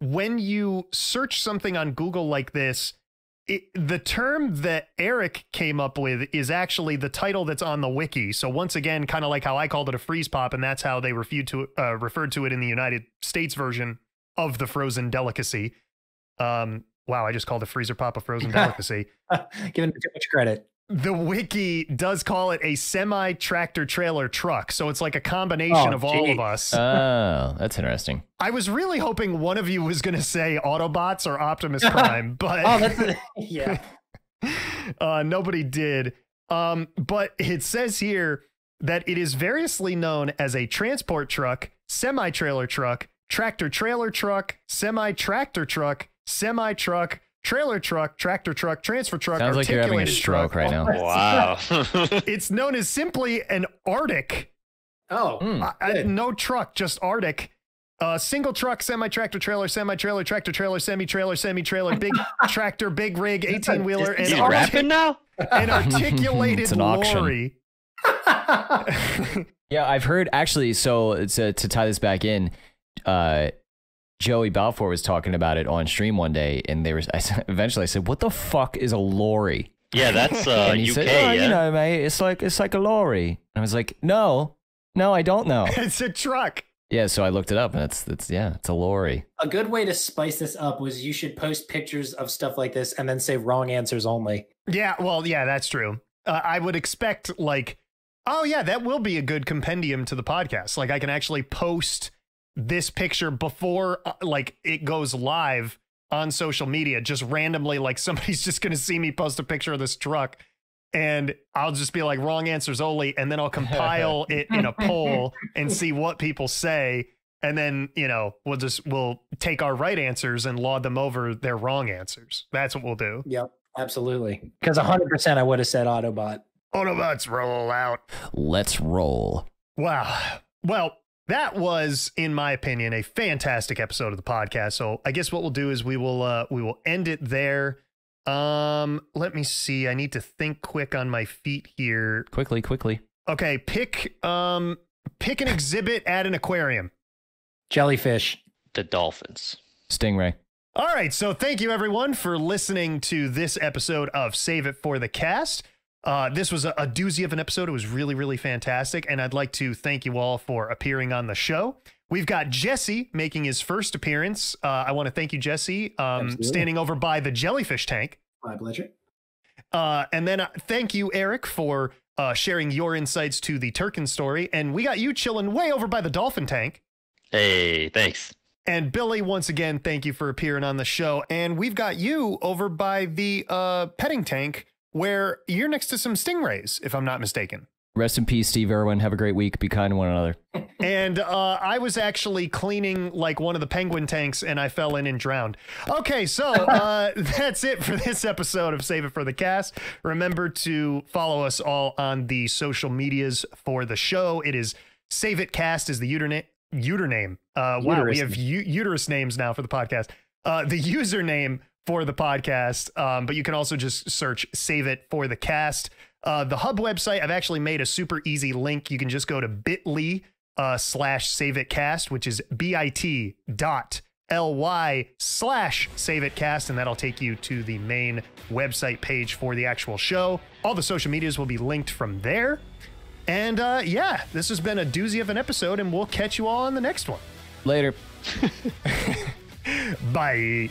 when you search something on Google like this, it, the term that Erick came up with is actually the title that's on the wiki. So once again, kind of like how I called it a freeze pop, and that's how they referred to uh, referred to it in the United States version of the frozen delicacy. Um, wow, I just called a freezer pop a frozen delicacy Giving it too much credit. The wiki does call it a semi tractor trailer truck. So it's like a combination Oh, of all of us. Oh, that's interesting. I was really hoping one of you was going to say Autobots or Optimus Prime, but Oh, that's yeah. uh, nobody did. Um, but it says here that it is variously known as a transport truck, semi trailer truck, tractor trailer truck, semi tractor truck, semi truck, trailer truck, tractor truck, transfer truck. Sounds like you're having a articulated stroke truck. right now. Wow. It's known as simply an Arctic Oh, Hmm. I- I- no truck, just Arctic. Uh, single truck, semi tractor trailer, semi trailer, tractor trailer, semi trailer, semi trailer, big tractor, big rig, 18 wheeler, and, He's He's rapping now? an articulated It's an auction. lorry. Yeah, I've heard actually. So to to tie this back in, uh, Joey Balfour was talking about it on stream one day, and they were. I, eventually, I said, "What the fuck is a lorry?" Yeah, that's uh, and he UK, said, "Oh, yeah. you know, mate, it's like it's like a lorry." And I was like, "No, no, I don't know." it's a truck. yeah, so I looked it up, and it's it's yeah, it's a lorry. a good way to spice this up was you should post pictures of stuff like this and then say wrong answers only. Yeah, well, yeah, that's true. Uh, I would expect, like, oh, yeah, that will be a good compendium to the podcast. Like, I can actually post this picture before, uh, like, it goes live on social media, just randomly. Like, somebody's just going to see me post a picture of this truck. And I'll just be like, wrong answers only. And then I'll compile it in a poll and see what people say. and then you know we'll just we'll take our right answers and laud them over their wrong answers. That's what we'll do. Yep, absolutely. Because 100% I would have said Autobot. Autobots roll out. Let's roll. Wow. Well, that was, in my opinion, a fantastic episode of the podcast. So I guess what we'll do is we will uh, we will end it there. Um, let me see. I need to think quick on my feet here. Quickly, quickly. Okay, pick um pick an exhibit at an aquarium. Jellyfish. The Dolphins. Stingray. All right, so thank you everyone for listening to this episode of Save It for the Cast. Uh, this was a, a doozy of an episode. It was really, really fantastic, and I'd like to thank you all for appearing on the show. We've got Jesse making his first appearance. Uh, I want to thank you, Jesse, um, standing over by the jellyfish tank. My pleasure. Uh, and then uh, thank you, Erick, for uh, sharing your insights to the Turkin story. And we got you chilling way over by the dolphin tank. Hey, thanks. And Billy, once again, thank you for appearing on the show. And we've got you over by the uh, petting tank where you're next to some stingrays, if I'm not mistaken. Rest in peace, Steve Irwin. Have a great week. Be kind to one another. and uh, I was actually cleaning like one of the penguin tanks and I fell in and drowned. Okay, so uh, that's it for this episode of Save It for the Cast. Remember to follow us all on the social medias for the show. It is Save It Cast is the username. Username. Uh, wow, we have u- uterus names now for the podcast. Uh, the username for the podcast, um, but you can also just search Save It for the Cast. Uh, the hub website, I've actually made a super easy link. You can just go to bit.ly uh, slash save it cast, which is bit dot ly slash save it cast, and that'll take you to the main website page for the actual show. All the social medias will be linked from there. And uh, yeah, this has been a doozy of an episode, and we'll catch you all on the next one. Later. Bye.